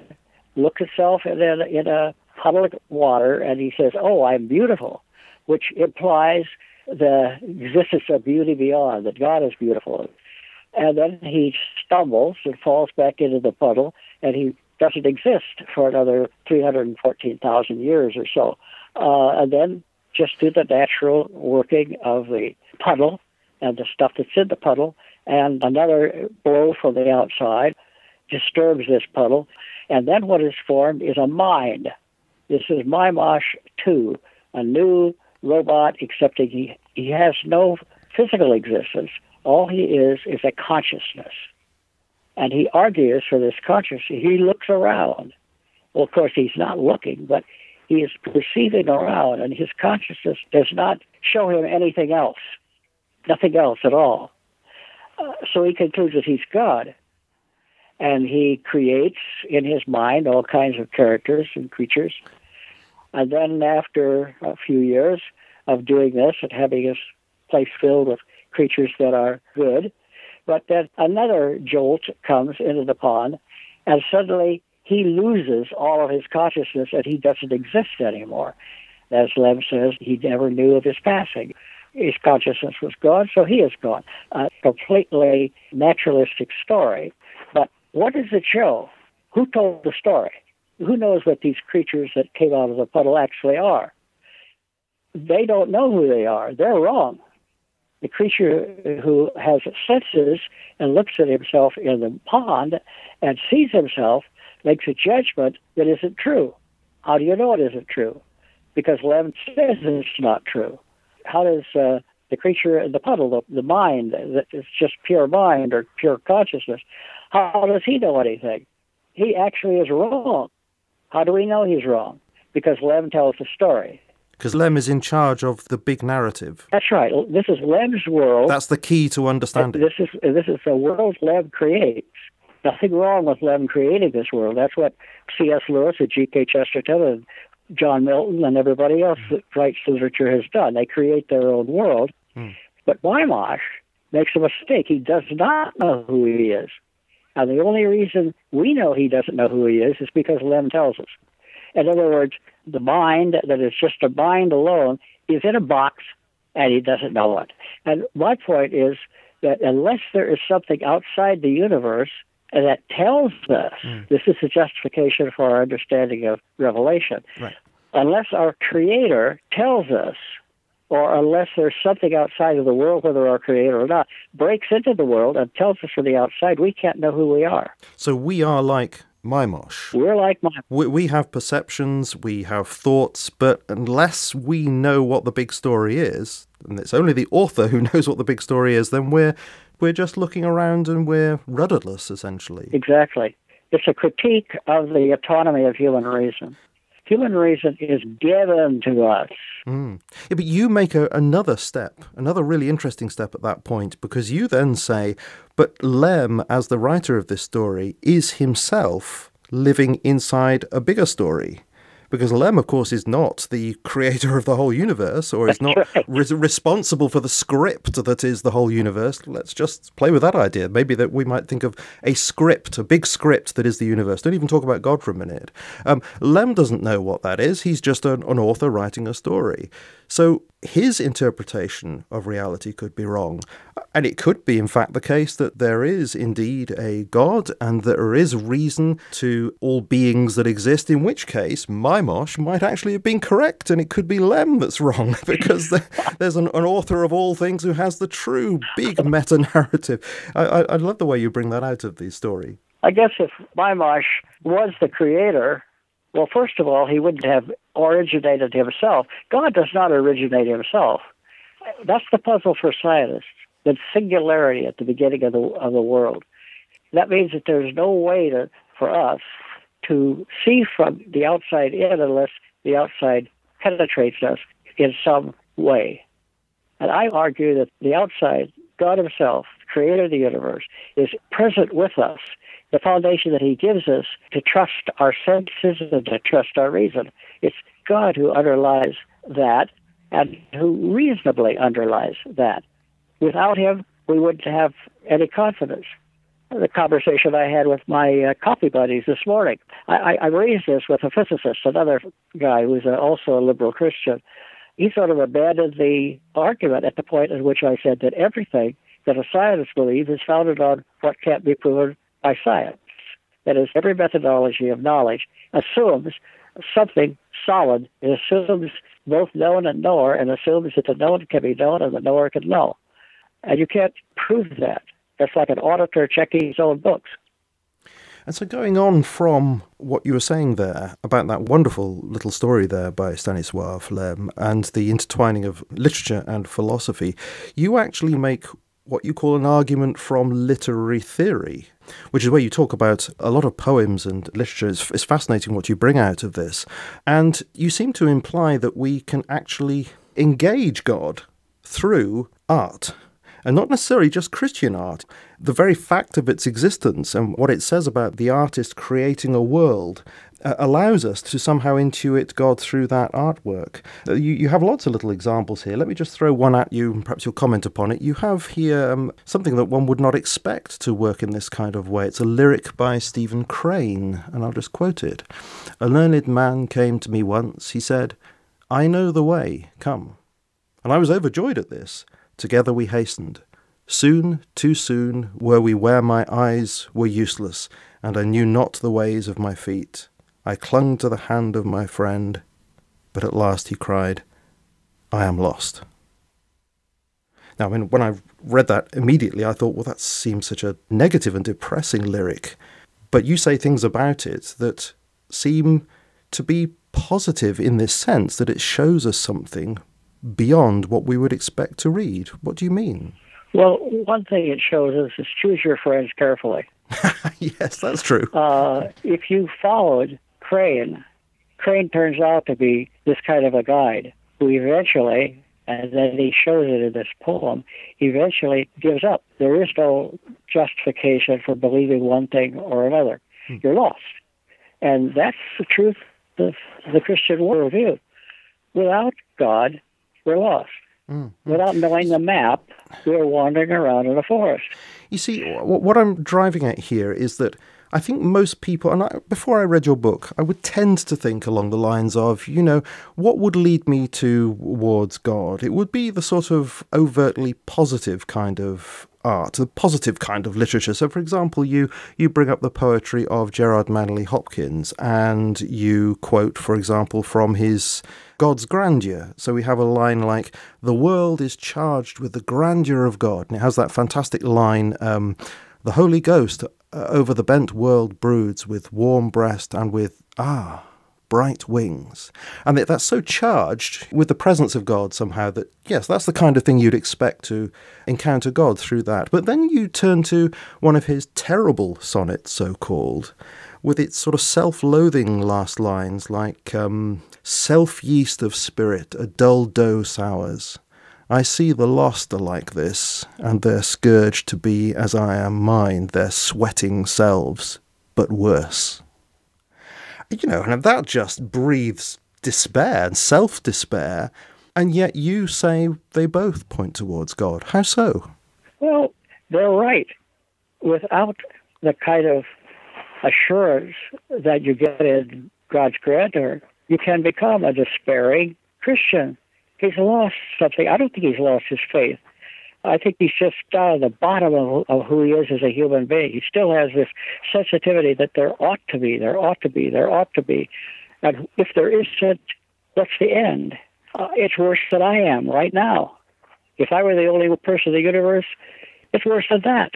looks itself in a, in a public water and he says, Oh, I'm beautiful, which implies the existence of beauty beyond, that God is beautiful. And then he stumbles and falls back into the puddle and he doesn't exist for another 314,000 years or so. Uh, and then, just through the natural working of the puddle and the stuff that's in the puddle, and another blow from the outside disturbs this puddle. And then what is formed is a mind this is Mymosh 2, a new robot, except he, he has no physical existence. All he is is a consciousness. And he argues for this consciousness. He looks around. Well, of course, he's not looking, but he is perceiving around, and his consciousness does not show him anything else, nothing else at all. Uh, so he concludes that he's God. And he creates in his mind all kinds of characters and creatures and then after a few years of doing this and having his place filled with creatures that are good, but then another jolt comes into the pond, and suddenly he loses all of his consciousness and he doesn't exist anymore. As Lem says, he never knew of his passing. His consciousness was gone, so he is gone. A completely naturalistic story. But what does it show? Who told the story? who knows what these creatures that came out of the puddle actually are? They don't know who they are. They're wrong. The creature who has senses and looks at himself in the pond and sees himself makes a judgment that isn't true. How do you know it isn't true? Because Lem says it's not true. How does uh, the creature in the puddle, the, the mind, that is just pure mind or pure consciousness, how does he know anything? He actually is wrong. How do we know he's wrong? Because Lem tells the story. Because Lem is in charge of the big narrative. That's right. This is Lem's world. That's the key to understanding. This is this is the world Lem creates. Nothing wrong with Lem creating this world. That's what C.S. Lewis and G.K. Chesterton and John Milton and everybody else that writes literature has done. They create their own world. Hmm. But Mymosh makes a mistake. He does not know who he is. And the only reason we know he doesn't know who he is is because Lem tells us. In other words, the mind that is just a mind alone is in a box and he doesn't know it. And my point is that unless there is something outside the universe that tells us, mm. this is the justification for our understanding of revelation. Right. Unless our creator tells us or unless there's something outside of the world, whether our creator or not, breaks into the world and tells us from the outside, we can't know who we are. So we are like Mymosh. We're like Mymosh. We, we have perceptions, we have thoughts, but unless we know what the big story is, and it's only the author who knows what the big story is, then we're we're just looking around and we're rudderless, essentially. Exactly. It's a critique of the autonomy of human reason. Human reason is given to us. Mm. Yeah, but you make a, another step, another really interesting step at that point, because you then say, but Lem, as the writer of this story, is himself living inside a bigger story because Lem, of course, is not the creator of the whole universe or is not right. re- responsible for the script that is the whole universe. Let's just play with that idea. Maybe that we might think of a script, a big script that is the universe. Don't even talk about God for a minute. Um, Lem doesn't know what that is. He's just an, an author writing a story. So his interpretation of reality could be wrong. And it could be, in fact, the case that there is indeed a God and that there is reason to all beings that exist, in which case Mymosh might actually have been correct and it could be Lem that's wrong because there's an, an, author of all things who has the true big meta narrative. I, I, I love the way you bring that out of the story. I guess if Mymosh was the creator, well, first of all, he wouldn't have originated himself. God does not originate himself. That's the puzzle for scientists. The singularity at the beginning of the of the world. That means that there's no way to, for us to see from the outside in unless the outside penetrates us in some way. And I argue that the outside, God Himself, creator of the universe, is present with us the foundation that He gives us to trust our senses and to trust our reason. It's God who underlies that and who reasonably underlies that. Without Him, we wouldn't have any confidence. The conversation I had with my uh, coffee buddies this morning, I, I, raised this with a physicist, another guy who's a, also a liberal Christian. He sort of abandoned the argument at the point at which I said that everything that a scientist believes is founded on what can't be proven by science. That is, every methodology of knowledge assumes something solid. It assumes both known and knower, and assumes that the known can be known and the knower can know. And you can't prove that. That's like an auditor checking his own books. And so, going on from what you were saying there about that wonderful little story there by Stanislaw Lem and the intertwining of literature and philosophy, you actually make what you call an argument from literary theory, which is where you talk about a lot of poems and literature. It's, it's, fascinating what you bring out of this. And you seem to imply that we can actually engage God through art. And not necessarily just Christian art. The very fact of its existence and what it says about the artist creating a world uh, allows us to somehow intuit God through that artwork. Uh, you, you have lots of little examples here. Let me just throw one at you, and perhaps you'll comment upon it. You have here um, something that one would not expect to work in this kind of way. It's a lyric by Stephen Crane, and I'll just quote it. A learned man came to me once. He said, I know the way, come. And I was overjoyed at this. Together we hastened. Soon, too soon, were we where my eyes were useless, and I knew not the ways of my feet. I clung to the hand of my friend, but at last he cried, I am lost. Now, when, when I read that immediately, I thought, well, that seems such a negative and depressing lyric. But you say things about it that seem to be positive in this sense that it shows us something beyond what we would expect to read. What do you mean? Well, one thing it shows us is choose your friends carefully. yes, that's true. Uh, if you followed Crane. Crane turns out to be this kind of a guide who eventually, and then he shows it in this poem, eventually gives up. There is no justification for believing one thing or another. Hmm. You're lost. And that's the truth of the Christian worldview. Without God, we're lost. Mm-hmm. Without knowing the map, we're wandering around in a forest. You see, what I'm driving at here is that I think most people, and I, before I read your book, I would tend to think along the lines of, you know, what would lead me towards God? It would be the sort of overtly positive kind of art, the positive kind of literature. So, for example, you you bring up the poetry of Gerard Manley Hopkins, and you quote, for example, from his God's grandeur. So we have a line like, "The world is charged with the grandeur of God," and it has that fantastic line. Um, The Holy Ghost uh, over the bent world broods with warm breast and with, ah, bright wings. And that's so charged with the presence of God somehow that, yes, that's the kind of thing you'd expect to encounter God through that. But then you turn to one of his terrible sonnets, so called, with its sort of self loathing last lines like, um, self yeast of spirit, a dull dough sours. I see the lost are like this, and their scourge to be as I am mine, their sweating selves, but worse you know, and that just breathes despair and self despair. And yet you say they both point towards God. How so? Well, they're right. Without the kind of assurance that you get in God's grandeur, you can become a despairing Christian. He's lost something. I don't think he's lost his faith. I think he's just down at the bottom of, of who he is as a human being. He still has this sensitivity that there ought to be, there ought to be, there ought to be. And if there isn't, what's the end? Uh, it's worse than I am right now. If I were the only person in the universe, it's worse than that.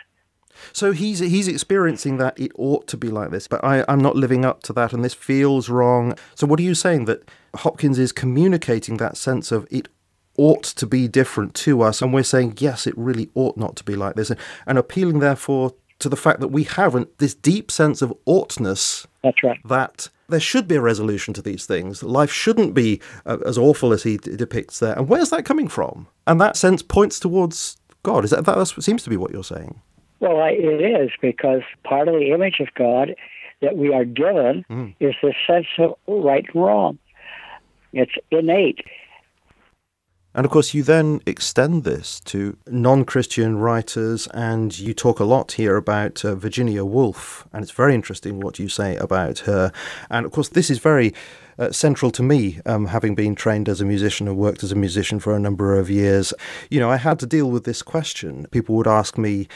So he's he's experiencing that it ought to be like this, but I, I'm not living up to that, and this feels wrong. So what are you saying that Hopkins is communicating that sense of it ought to be different to us, and we're saying, yes, it really ought not to be like this, and, appealing, therefore, to the fact that we haven't this deep sense of oughtness. That's right. That there should be a resolution to these things. Life shouldn't be uh, as awful as he d- depicts there. And where's that coming from? And that sense points towards God. Is that that seems to be what you're saying? Well, I, it is because part of the image of God that we are given mm. is this sense of right and wrong. It's innate. And of course, you then extend this to non Christian writers, and you talk a lot here about uh, Virginia Woolf, and it's very interesting what you say about her. And of course, this is very uh, central to me, um, having been trained as a musician and worked as a musician for a number of years. You know, I had to deal with this question. People would ask me,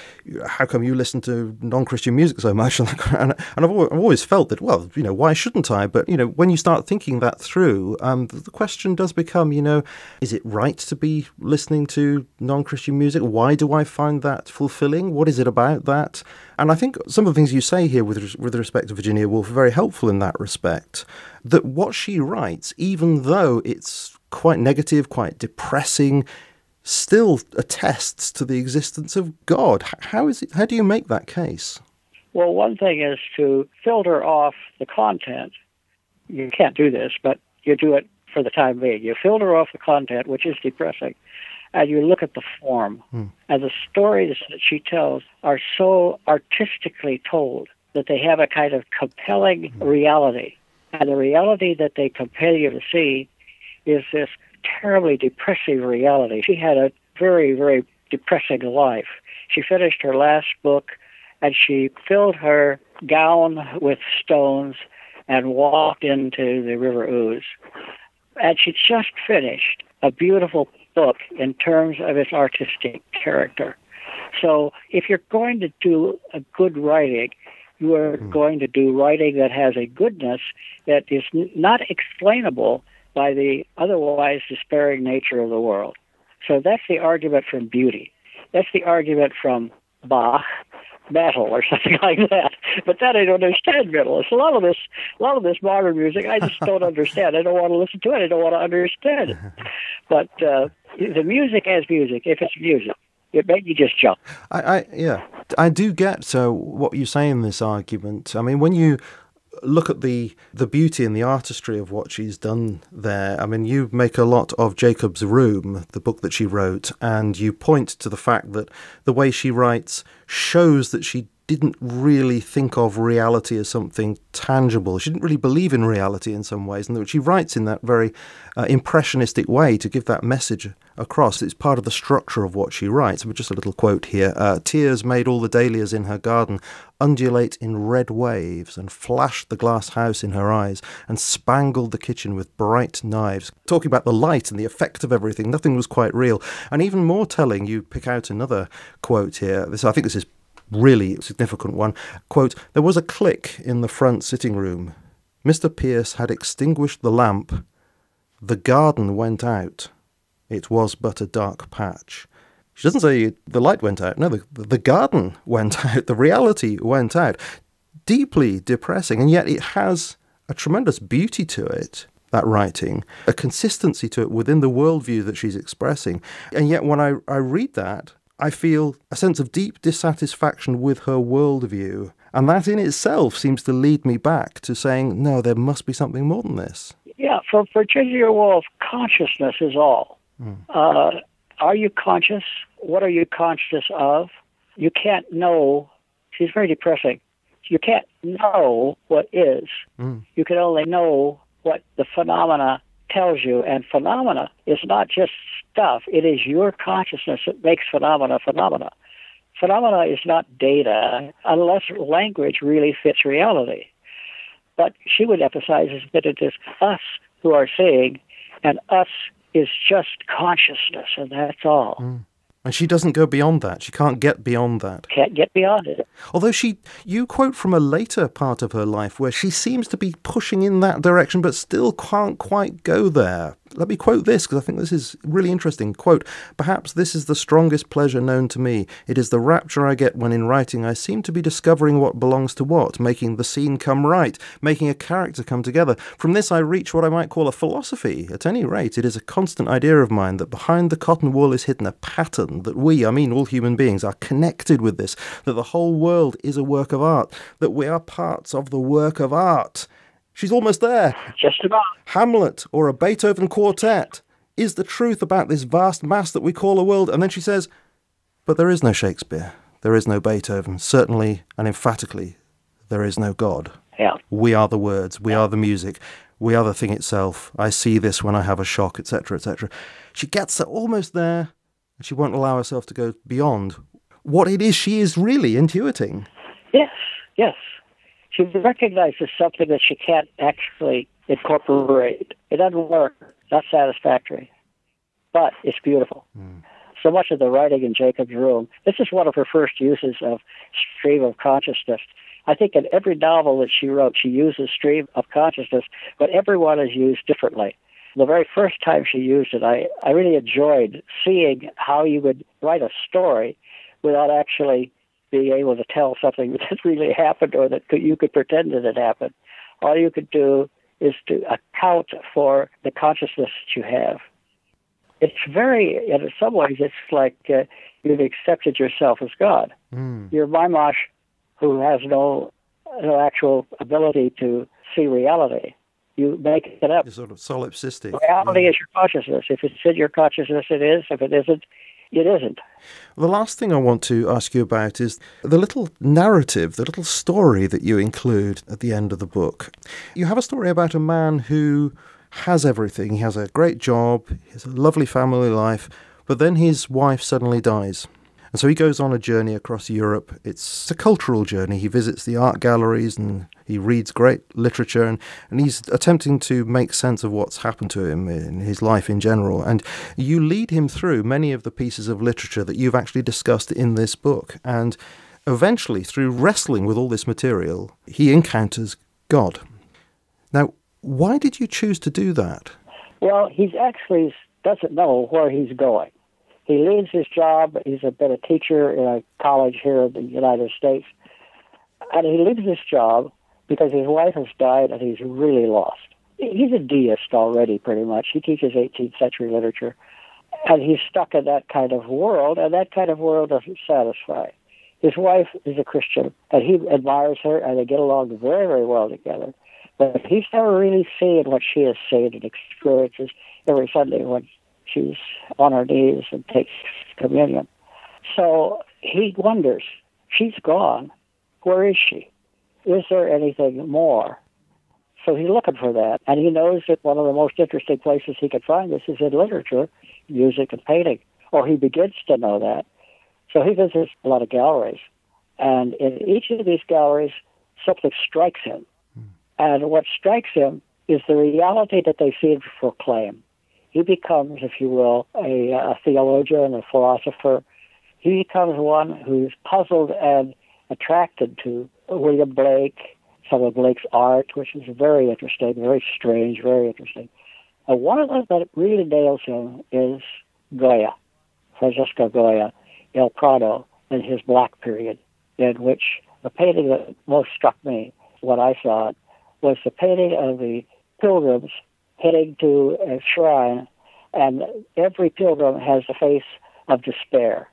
"How come you listen to non-Christian music so much?" and, I've always felt that, well, you know, why shouldn't I? But you know, when you start thinking that through, um, the question does become, you know, is it right to be listening to non-Christian music? Why do I find that fulfilling? What is it about that? And I think some of the things you say here with, with respect to Virginia Woolf are very helpful in that respect. That what she writes, even though it's quite negative, quite depressing, still attests to the existence of God. How is it? How do you make that case? Well, one thing is to filter off the content. You can't do this, but you do it for the time being. You filter off the content, which is depressing, and you look at the form. Hmm. And the stories that she tells are so artistically told that they have a kind of compelling hmm. reality. And the reality that they compel you to see is this terribly depressive reality. She had a very, very depressing life. She finished her last book and she filled her gown with stones and walked into the River Ouse. And she just finished a beautiful book in terms of its artistic character. So if you're going to do a good writing, you are mm. going to do writing that has a goodness that is not explainable by the otherwise despairing nature of the world. So that's the argument from beauty. That's the argument from Bach metal or something like that. But then I don't understand metal. It's a lot of this, a lot of this modern music. I just don't understand. I don't want to listen to it. I don't want to understand it. But uh, the music as music, if it's music, it makes you just jump. I, I yeah, I do get so what you say in this argument. I mean, when you look at the the beauty and the artistry of what she's done there. I mean, you make a lot of Jacob's Room, the book that she wrote, and you point to the fact that the way she writes shows that she didn't really think of reality as something tangible. She didn't really believe in reality in some ways, and she writes in that very uh, impressionistic way to give that message across. It's part of the structure of what she writes. But just a little quote here: uh, "Tears made all the dahlias in her garden undulate in red waves, and flashed the glass house in her eyes, and spangled the kitchen with bright knives." Talking about the light and the effect of everything, nothing was quite real. And even more telling, you pick out another quote here. This, I think, this is really significant one. Quote, There was a click in the front sitting room. Mr. Pierce had extinguished the lamp. The garden went out. It was but a dark patch. She doesn't say the light went out. No, the, the garden went out. The reality went out. Deeply depressing, and yet it has a tremendous beauty to it that writing, a consistency to it within the worldview that she's expressing. And yet, when I, I read that, I feel a sense of deep dissatisfaction with her worldview. And that in itself seems to lead me back to saying, no, there must be something more than this. Yeah, for Virginia Woolf, consciousness is all. Mm. Uh, are you conscious? What are you conscious of? You can't know. She's very depressing. You can't know what is. Mm. You can only know what the phenomena tells you. And phenomena is not just stuff, it is your consciousness that makes phenomena phenomena. Phenomena is not data unless language really fits reality. But she would emphasize that it is us who are seeing, and us is just consciousness, and that's all. Mm. And she doesn't go beyond that. She can't get beyond that. Can't get beyond it. Although she, you quote from a later part of her life where she seems to be pushing in that direction, but still can't quite go there. Let me quote this because I think this is really interesting. Quote, Perhaps this is the strongest pleasure known to me. It is the rapture I get when in writing I seem to be discovering what belongs to what, making the scene come right, making a character come together. From this I reach what I might call a philosophy. At any rate, it is a constant idea of mine that behind the cotton wool is hidden a pattern, that we, I mean all human beings, are connected with this, that the whole world is a work of art, that we are parts of the work of art. She's almost there. Just about. Hamlet or a Beethoven quartet is the truth about this vast mass that we call a world. And then she says, But there is no Shakespeare. There is no Beethoven. Certainly and emphatically, there is no God. Yeah. We are the words. We yeah. are the music. We are the thing itself. I see this when I have a shock, etc., etc. She gets almost there, and she won't allow herself to go beyond what it is she is really intuiting. Yes, yes she recognizes something that she can't actually incorporate. It doesn't work, not satisfactory, but it's beautiful. Mm. So much of the writing in Jacob's Room, this is one of her first uses of stream of consciousness. I think in every novel that she wrote, she uses stream of consciousness, but everyone is used differently. The very first time she used it, I, I really enjoyed seeing how you would write a story without actually being able to tell something that really happened or that you could pretend that it happened. All you could do is to account for the consciousness that you have. It's very, in some ways, it's like uh, you've accepted yourself as God. Mm. You're Mymosh who has no, no actual ability to see reality. You make it up. Sort of solipsistic. Reality yeah. is your consciousness. If it's in your consciousness, it is. If it isn't, it isn't. The last thing I want to ask you about is the little narrative, the little story that you include at the end of the book. You have a story about a man who has everything. He has a great job, he has a lovely family life, but then his wife suddenly dies. And so he goes on a journey across Europe. It's a cultural journey. He visits the art galleries and he reads great literature and, and he's attempting to make sense of what's happened to him in his life in general. And you lead him through many of the pieces of literature that you've actually discussed in this book. And eventually, through wrestling with all this material, he encounters God. Now, why did you choose to do that? Well, he actually doesn't know where he's going. He leaves his job. He's a been a teacher in a college here in the United States. And he leaves his job because his wife has died and he's really lost. He's a deist already, pretty much. He teaches 18th century literature. And he's stuck in that kind of world, and that kind of world doesn't satisfy. His wife is a Christian, and he admires her, and they get along very, very well together. But he's never really seen what she has seen and experiences every Sunday when she's on her knees and takes communion. So he wonders, she's gone. Where is she? Is there anything more? So he's looking for that. And he knows that one of the most interesting places he could find this is in literature, music, and painting. Or he begins to know that. So he visits a lot of galleries. And in each of these galleries, something strikes him. Hmm. And what strikes him is the reality that they seem to proclaim he becomes, if you will, a, a theologian, and a philosopher. He becomes one who's puzzled and attracted to William Blake, some of Blake's art, which is very interesting, very strange, very interesting. And one of them that really nails him is Goya, Francisco Goya, El Prado, in his black period, in which the painting that most struck me when I saw it was the painting of the pilgrims heading to a shrine, and every pilgrim has the face of despair.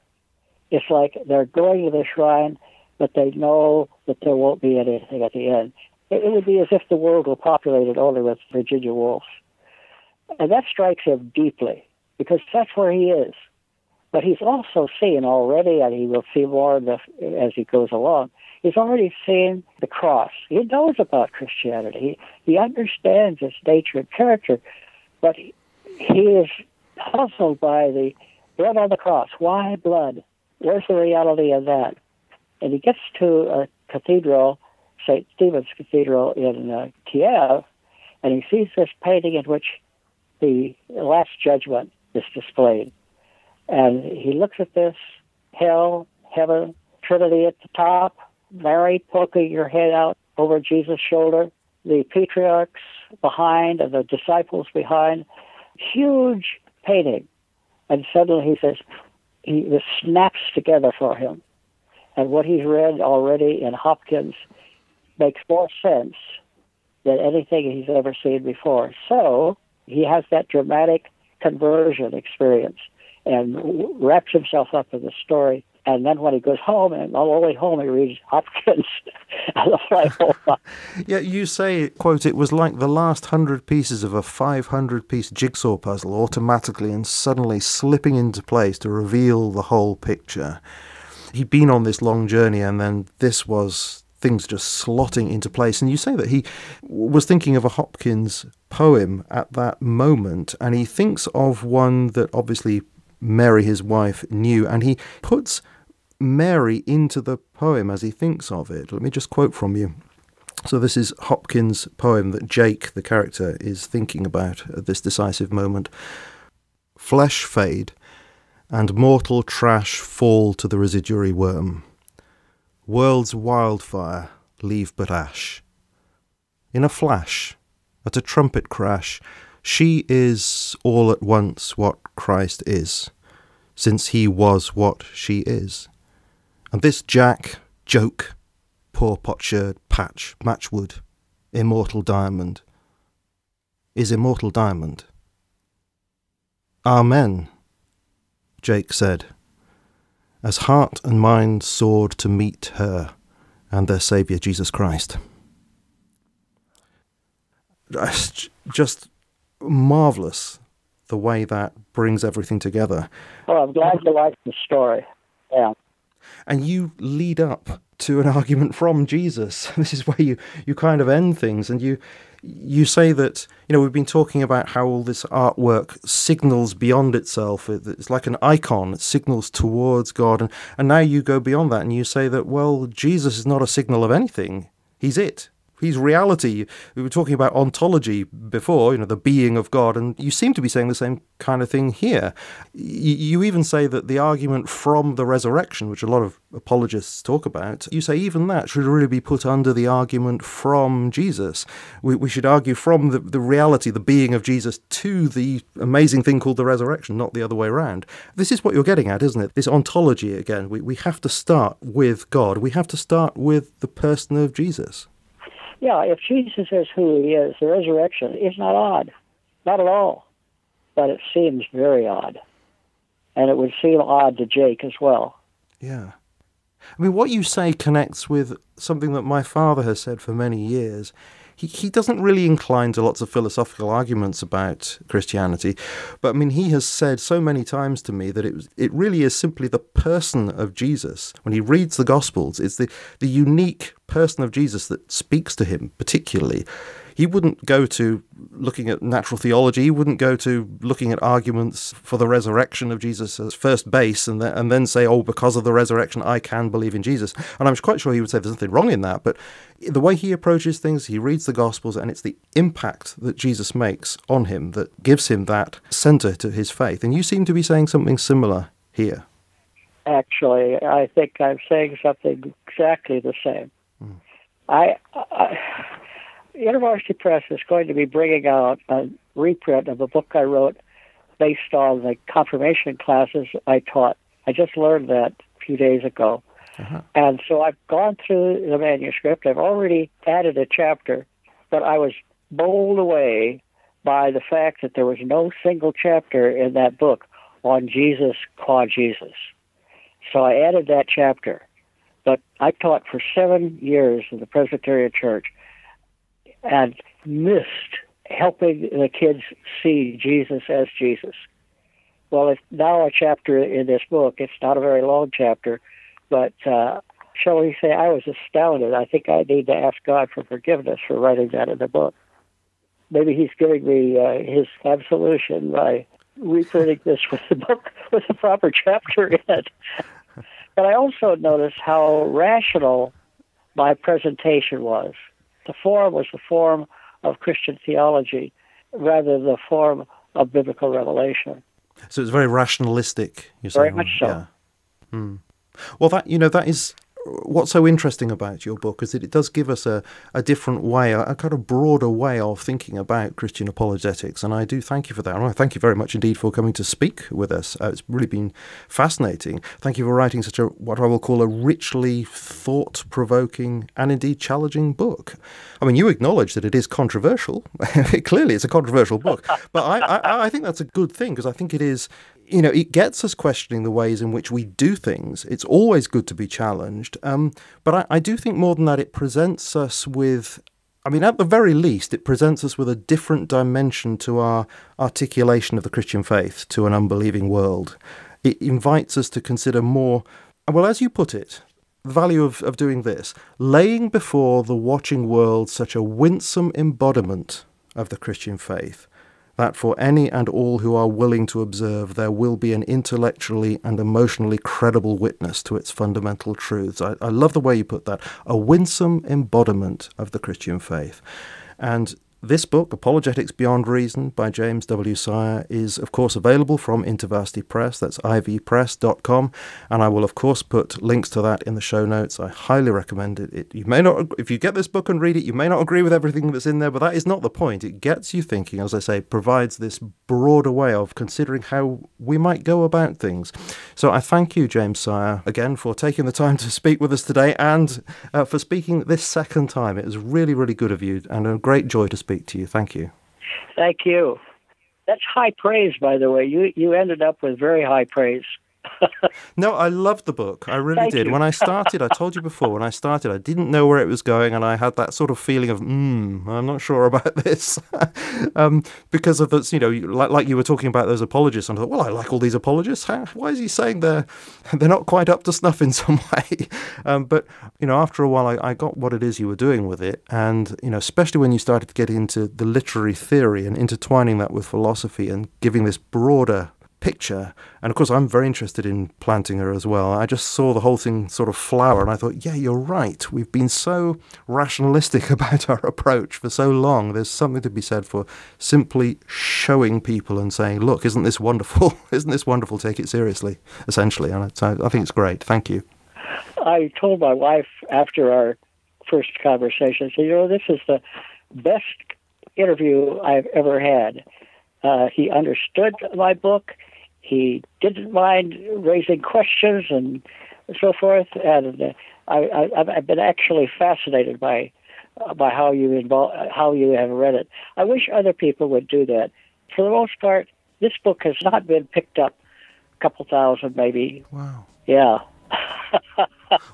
It's like they're going to the shrine, but they know that there won't be anything at the end. It, it would be as if the world were populated only with Virginia Woolfs. And that strikes him deeply because that's where he is. But he's also seen already, and he will see more the, as he goes along, he's already seen the cross. He knows about Christianity. He, he understands its nature and character, but he, he is puzzled by the blood on the cross. Why blood? Where's the reality of that? And he gets to a cathedral, St. Stephen's Cathedral in uh, Kiev, and he sees this painting in which the Last Judgment is displayed. And he looks at this hell, heaven, Trinity at the top, Mary poking her head out over Jesus' shoulder, the patriarchs behind and the disciples behind. Huge painting. And suddenly he says, he, this snaps together for him. And what he's read already in Hopkins makes more sense than anything he's ever seen before. So he has that dramatic conversion experience and wraps himself up in the story. And then when he goes home, and on the way home, he reads Hopkins. Yeah, you say, quote, it was like the last hundred pieces of a 500 piece jigsaw puzzle automatically and suddenly slipping into place to reveal the whole picture. He'd been on this long journey, and then this was things just slotting into place. And you say that he was thinking of a Hopkins poem at that moment, and he thinks of one that obviously Mary, his wife, knew, and he puts Mary into the poem as he thinks of it. Let me just quote from you. So, this is Hopkins' poem that Jake, the character, is thinking about at this decisive moment. Flesh fade, and mortal trash fall to the residuary worm. World's wildfire leave but ash. In a flash, at a trumpet crash, she is all at once what Christ is, since he was what she is. And this Jack, Joke, poor potsherd, patch, matchwood, immortal diamond, is immortal diamond. Amen, Jake said, as heart and mind soared to meet her and their Saviour Jesus Christ. Just marvellous the way that brings everything together. Well, I'm glad you liked the story. Yeah and you lead up to an argument from Jesus. This is where you, you kind of end things, and you you say that you know we've been talking about how all this artwork signals beyond itself. It's like an icon; it signals towards God, and and now you go beyond that, and you say that well, Jesus is not a signal of anything; he's it. He's reality. We were talking about ontology before, you know, the being of God, and you seem to be saying the same kind of thing here. You, even say that the argument from the resurrection, which a lot of apologists talk about, you say even that should really be put under the argument from Jesus. We, we should argue from the, the reality, the being of Jesus, to the amazing thing called the resurrection, not the other way around. This is what you're getting at, isn't it? This ontology again. We, we have to start with God, we have to start with the person of Jesus yeah, if Jesus is who he is, the resurrection is not odd. Not at all. But it seems very odd. And it would seem odd to Jake as well. Yeah. I mean, what you say connects with something that my father has said for many years he, he doesn't really incline to lots of philosophical arguments about Christianity, but I mean, he has said so many times to me that it, it really is simply the person of Jesus. When he reads the Gospels, it's the, the unique person of Jesus that speaks to him particularly he wouldn't go to looking at natural theology. He wouldn't go to looking at arguments for the resurrection of Jesus as first base and then, and then say, oh, because of the resurrection, I can believe in Jesus. And I'm quite sure he would say there's nothing wrong in that. But the way he approaches things, he reads the Gospels, and it's the impact that Jesus makes on him that gives him that center to his faith. And you seem to be saying something similar here. Actually, I think I'm saying something exactly the same. Mm. I, I University Press is going to be bringing out a reprint of a book I wrote based on the confirmation classes I taught. I just learned that a few days ago. Uh-huh. And so I've gone through the manuscript. I've already added a chapter, but I was bowled away by the fact that there was no single chapter in that book on Jesus qua Jesus. So I added that chapter. But I taught for seven years in the Presbyterian Church and missed helping the kids see Jesus as Jesus. Well, it's now a chapter in this book. It's not a very long chapter, but uh, shall we say, I was astounded. I think I need to ask God for forgiveness for writing that in the book. Maybe He's giving me uh, His absolution by reprinting this with the book with the proper chapter in it. But I also noticed how rational my presentation was. The form was the form of Christian theology rather than the form of biblical revelation. So it's very rationalistic. You're very saying, much so. Yeah. Hmm. Well, that you know that is what's so interesting about your book is that it does give us a, a different way, a, a, kind of broader way of thinking about Christian apologetics. And I do thank you for that. And I thank you very much indeed for coming to speak with us. Uh, it's really been fascinating. Thank you for writing such a, what I will call a richly thought provoking and indeed challenging book. I mean, you acknowledge that it is controversial. Clearly, it's a controversial book. But I, I, I think that's a good thing because I think it is you know, it gets us questioning the ways in which we do things. It's always good to be challenged. Um, but I, I do think more than that, it presents us with I mean, at the very least, it presents us with a different dimension to our articulation of the Christian faith to an unbelieving world. It invites us to consider more, well, as you put it, the value of, of doing this, laying before the watching world such a winsome embodiment of the Christian faith that for any and all who are willing to observe, there will be an intellectually and emotionally credible witness to its fundamental truths. I, I love the way you put that. A winsome embodiment of the Christian faith. And this book, Apologetics Beyond Reason by James W. Sire, is of course available from InterVarsity Press. That's ivpress.com. And I will, of course, put links to that in the show notes. I highly recommend it. it. You may not, if you get this book and read it, you may not agree with everything that's in there, but that is not the point. It gets you thinking, as I say, provides this broader way of considering how we might go about things. So I thank you, James Sire, again for taking the time to speak with us today and uh, for speaking this second time. It was really, really good of you and a great joy to speak speak to you. Thank you. Thank you. That's high praise, by the way. You you ended up with very high praise. No, I loved the book. I really Thank did. You. When I started, I told you before, when I started, I didn't know where it was going, and I had that sort of feeling of, hmm, I'm not sure about this. um, because of this, you know, like, like, you were talking about those apologists, and I thought, well, I like all these apologists. How, why is he saying they're, they're not quite up to snuff in some way? Um, but, you know, after a while, I, I got what it is you were doing with it. And, you know, especially when you started to get into the literary theory and intertwining that with philosophy and giving this broader picture. And of course, I'm very interested in Plantinga as well. I just saw the whole thing sort of flower, and I thought, yeah, you're right. We've been so rationalistic about our approach for so long. There's something to be said for simply showing people and saying, look, isn't this wonderful? isn't this wonderful? Take it seriously, essentially. And I think it's great. Thank you. I told my wife after our first conversation, said, you know, this is the best interview I've ever had. Uh, he understood my book. He didn't mind raising questions and so forth. And uh, I, I, I've been actually fascinated by uh, by how you involve how you have read it. I wish other people would do that. For the most part, this book has not been picked up. A couple thousand, maybe. Wow. Yeah.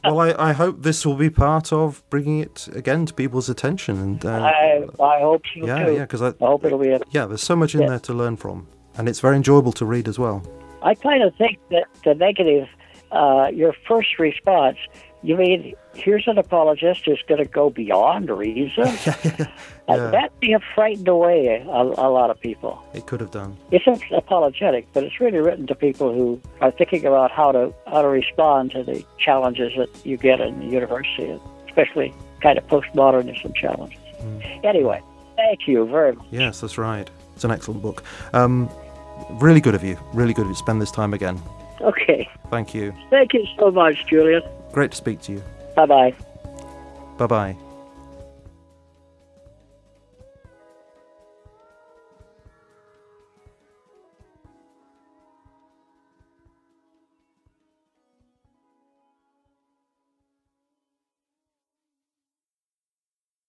well, I, I hope this will be part of bringing it again to people's attention. And uh, I, I hope so yeah, too. Yeah, because I, I, hope it'll be. A, yeah, there's so much in there to learn from and it's very enjoyable to read as well. I kind of think that the negative, uh, your first response, you mean here's an apologist who's going to go beyond reason? yeah. uh, that may have frightened away a, a, lot of people. It could have done. It's apologetic, but it's really written to people who are thinking about how to how to respond to the challenges that you get in the university, especially kind of postmodernism challenges. Mm. Anyway, thank you very much. Yes, that's right. It's an excellent book. Um, really good of you. Really good of you to spend this time again. Okay. Thank you. Thank you so much, Julian. Great to speak to you. Bye bye. Bye bye.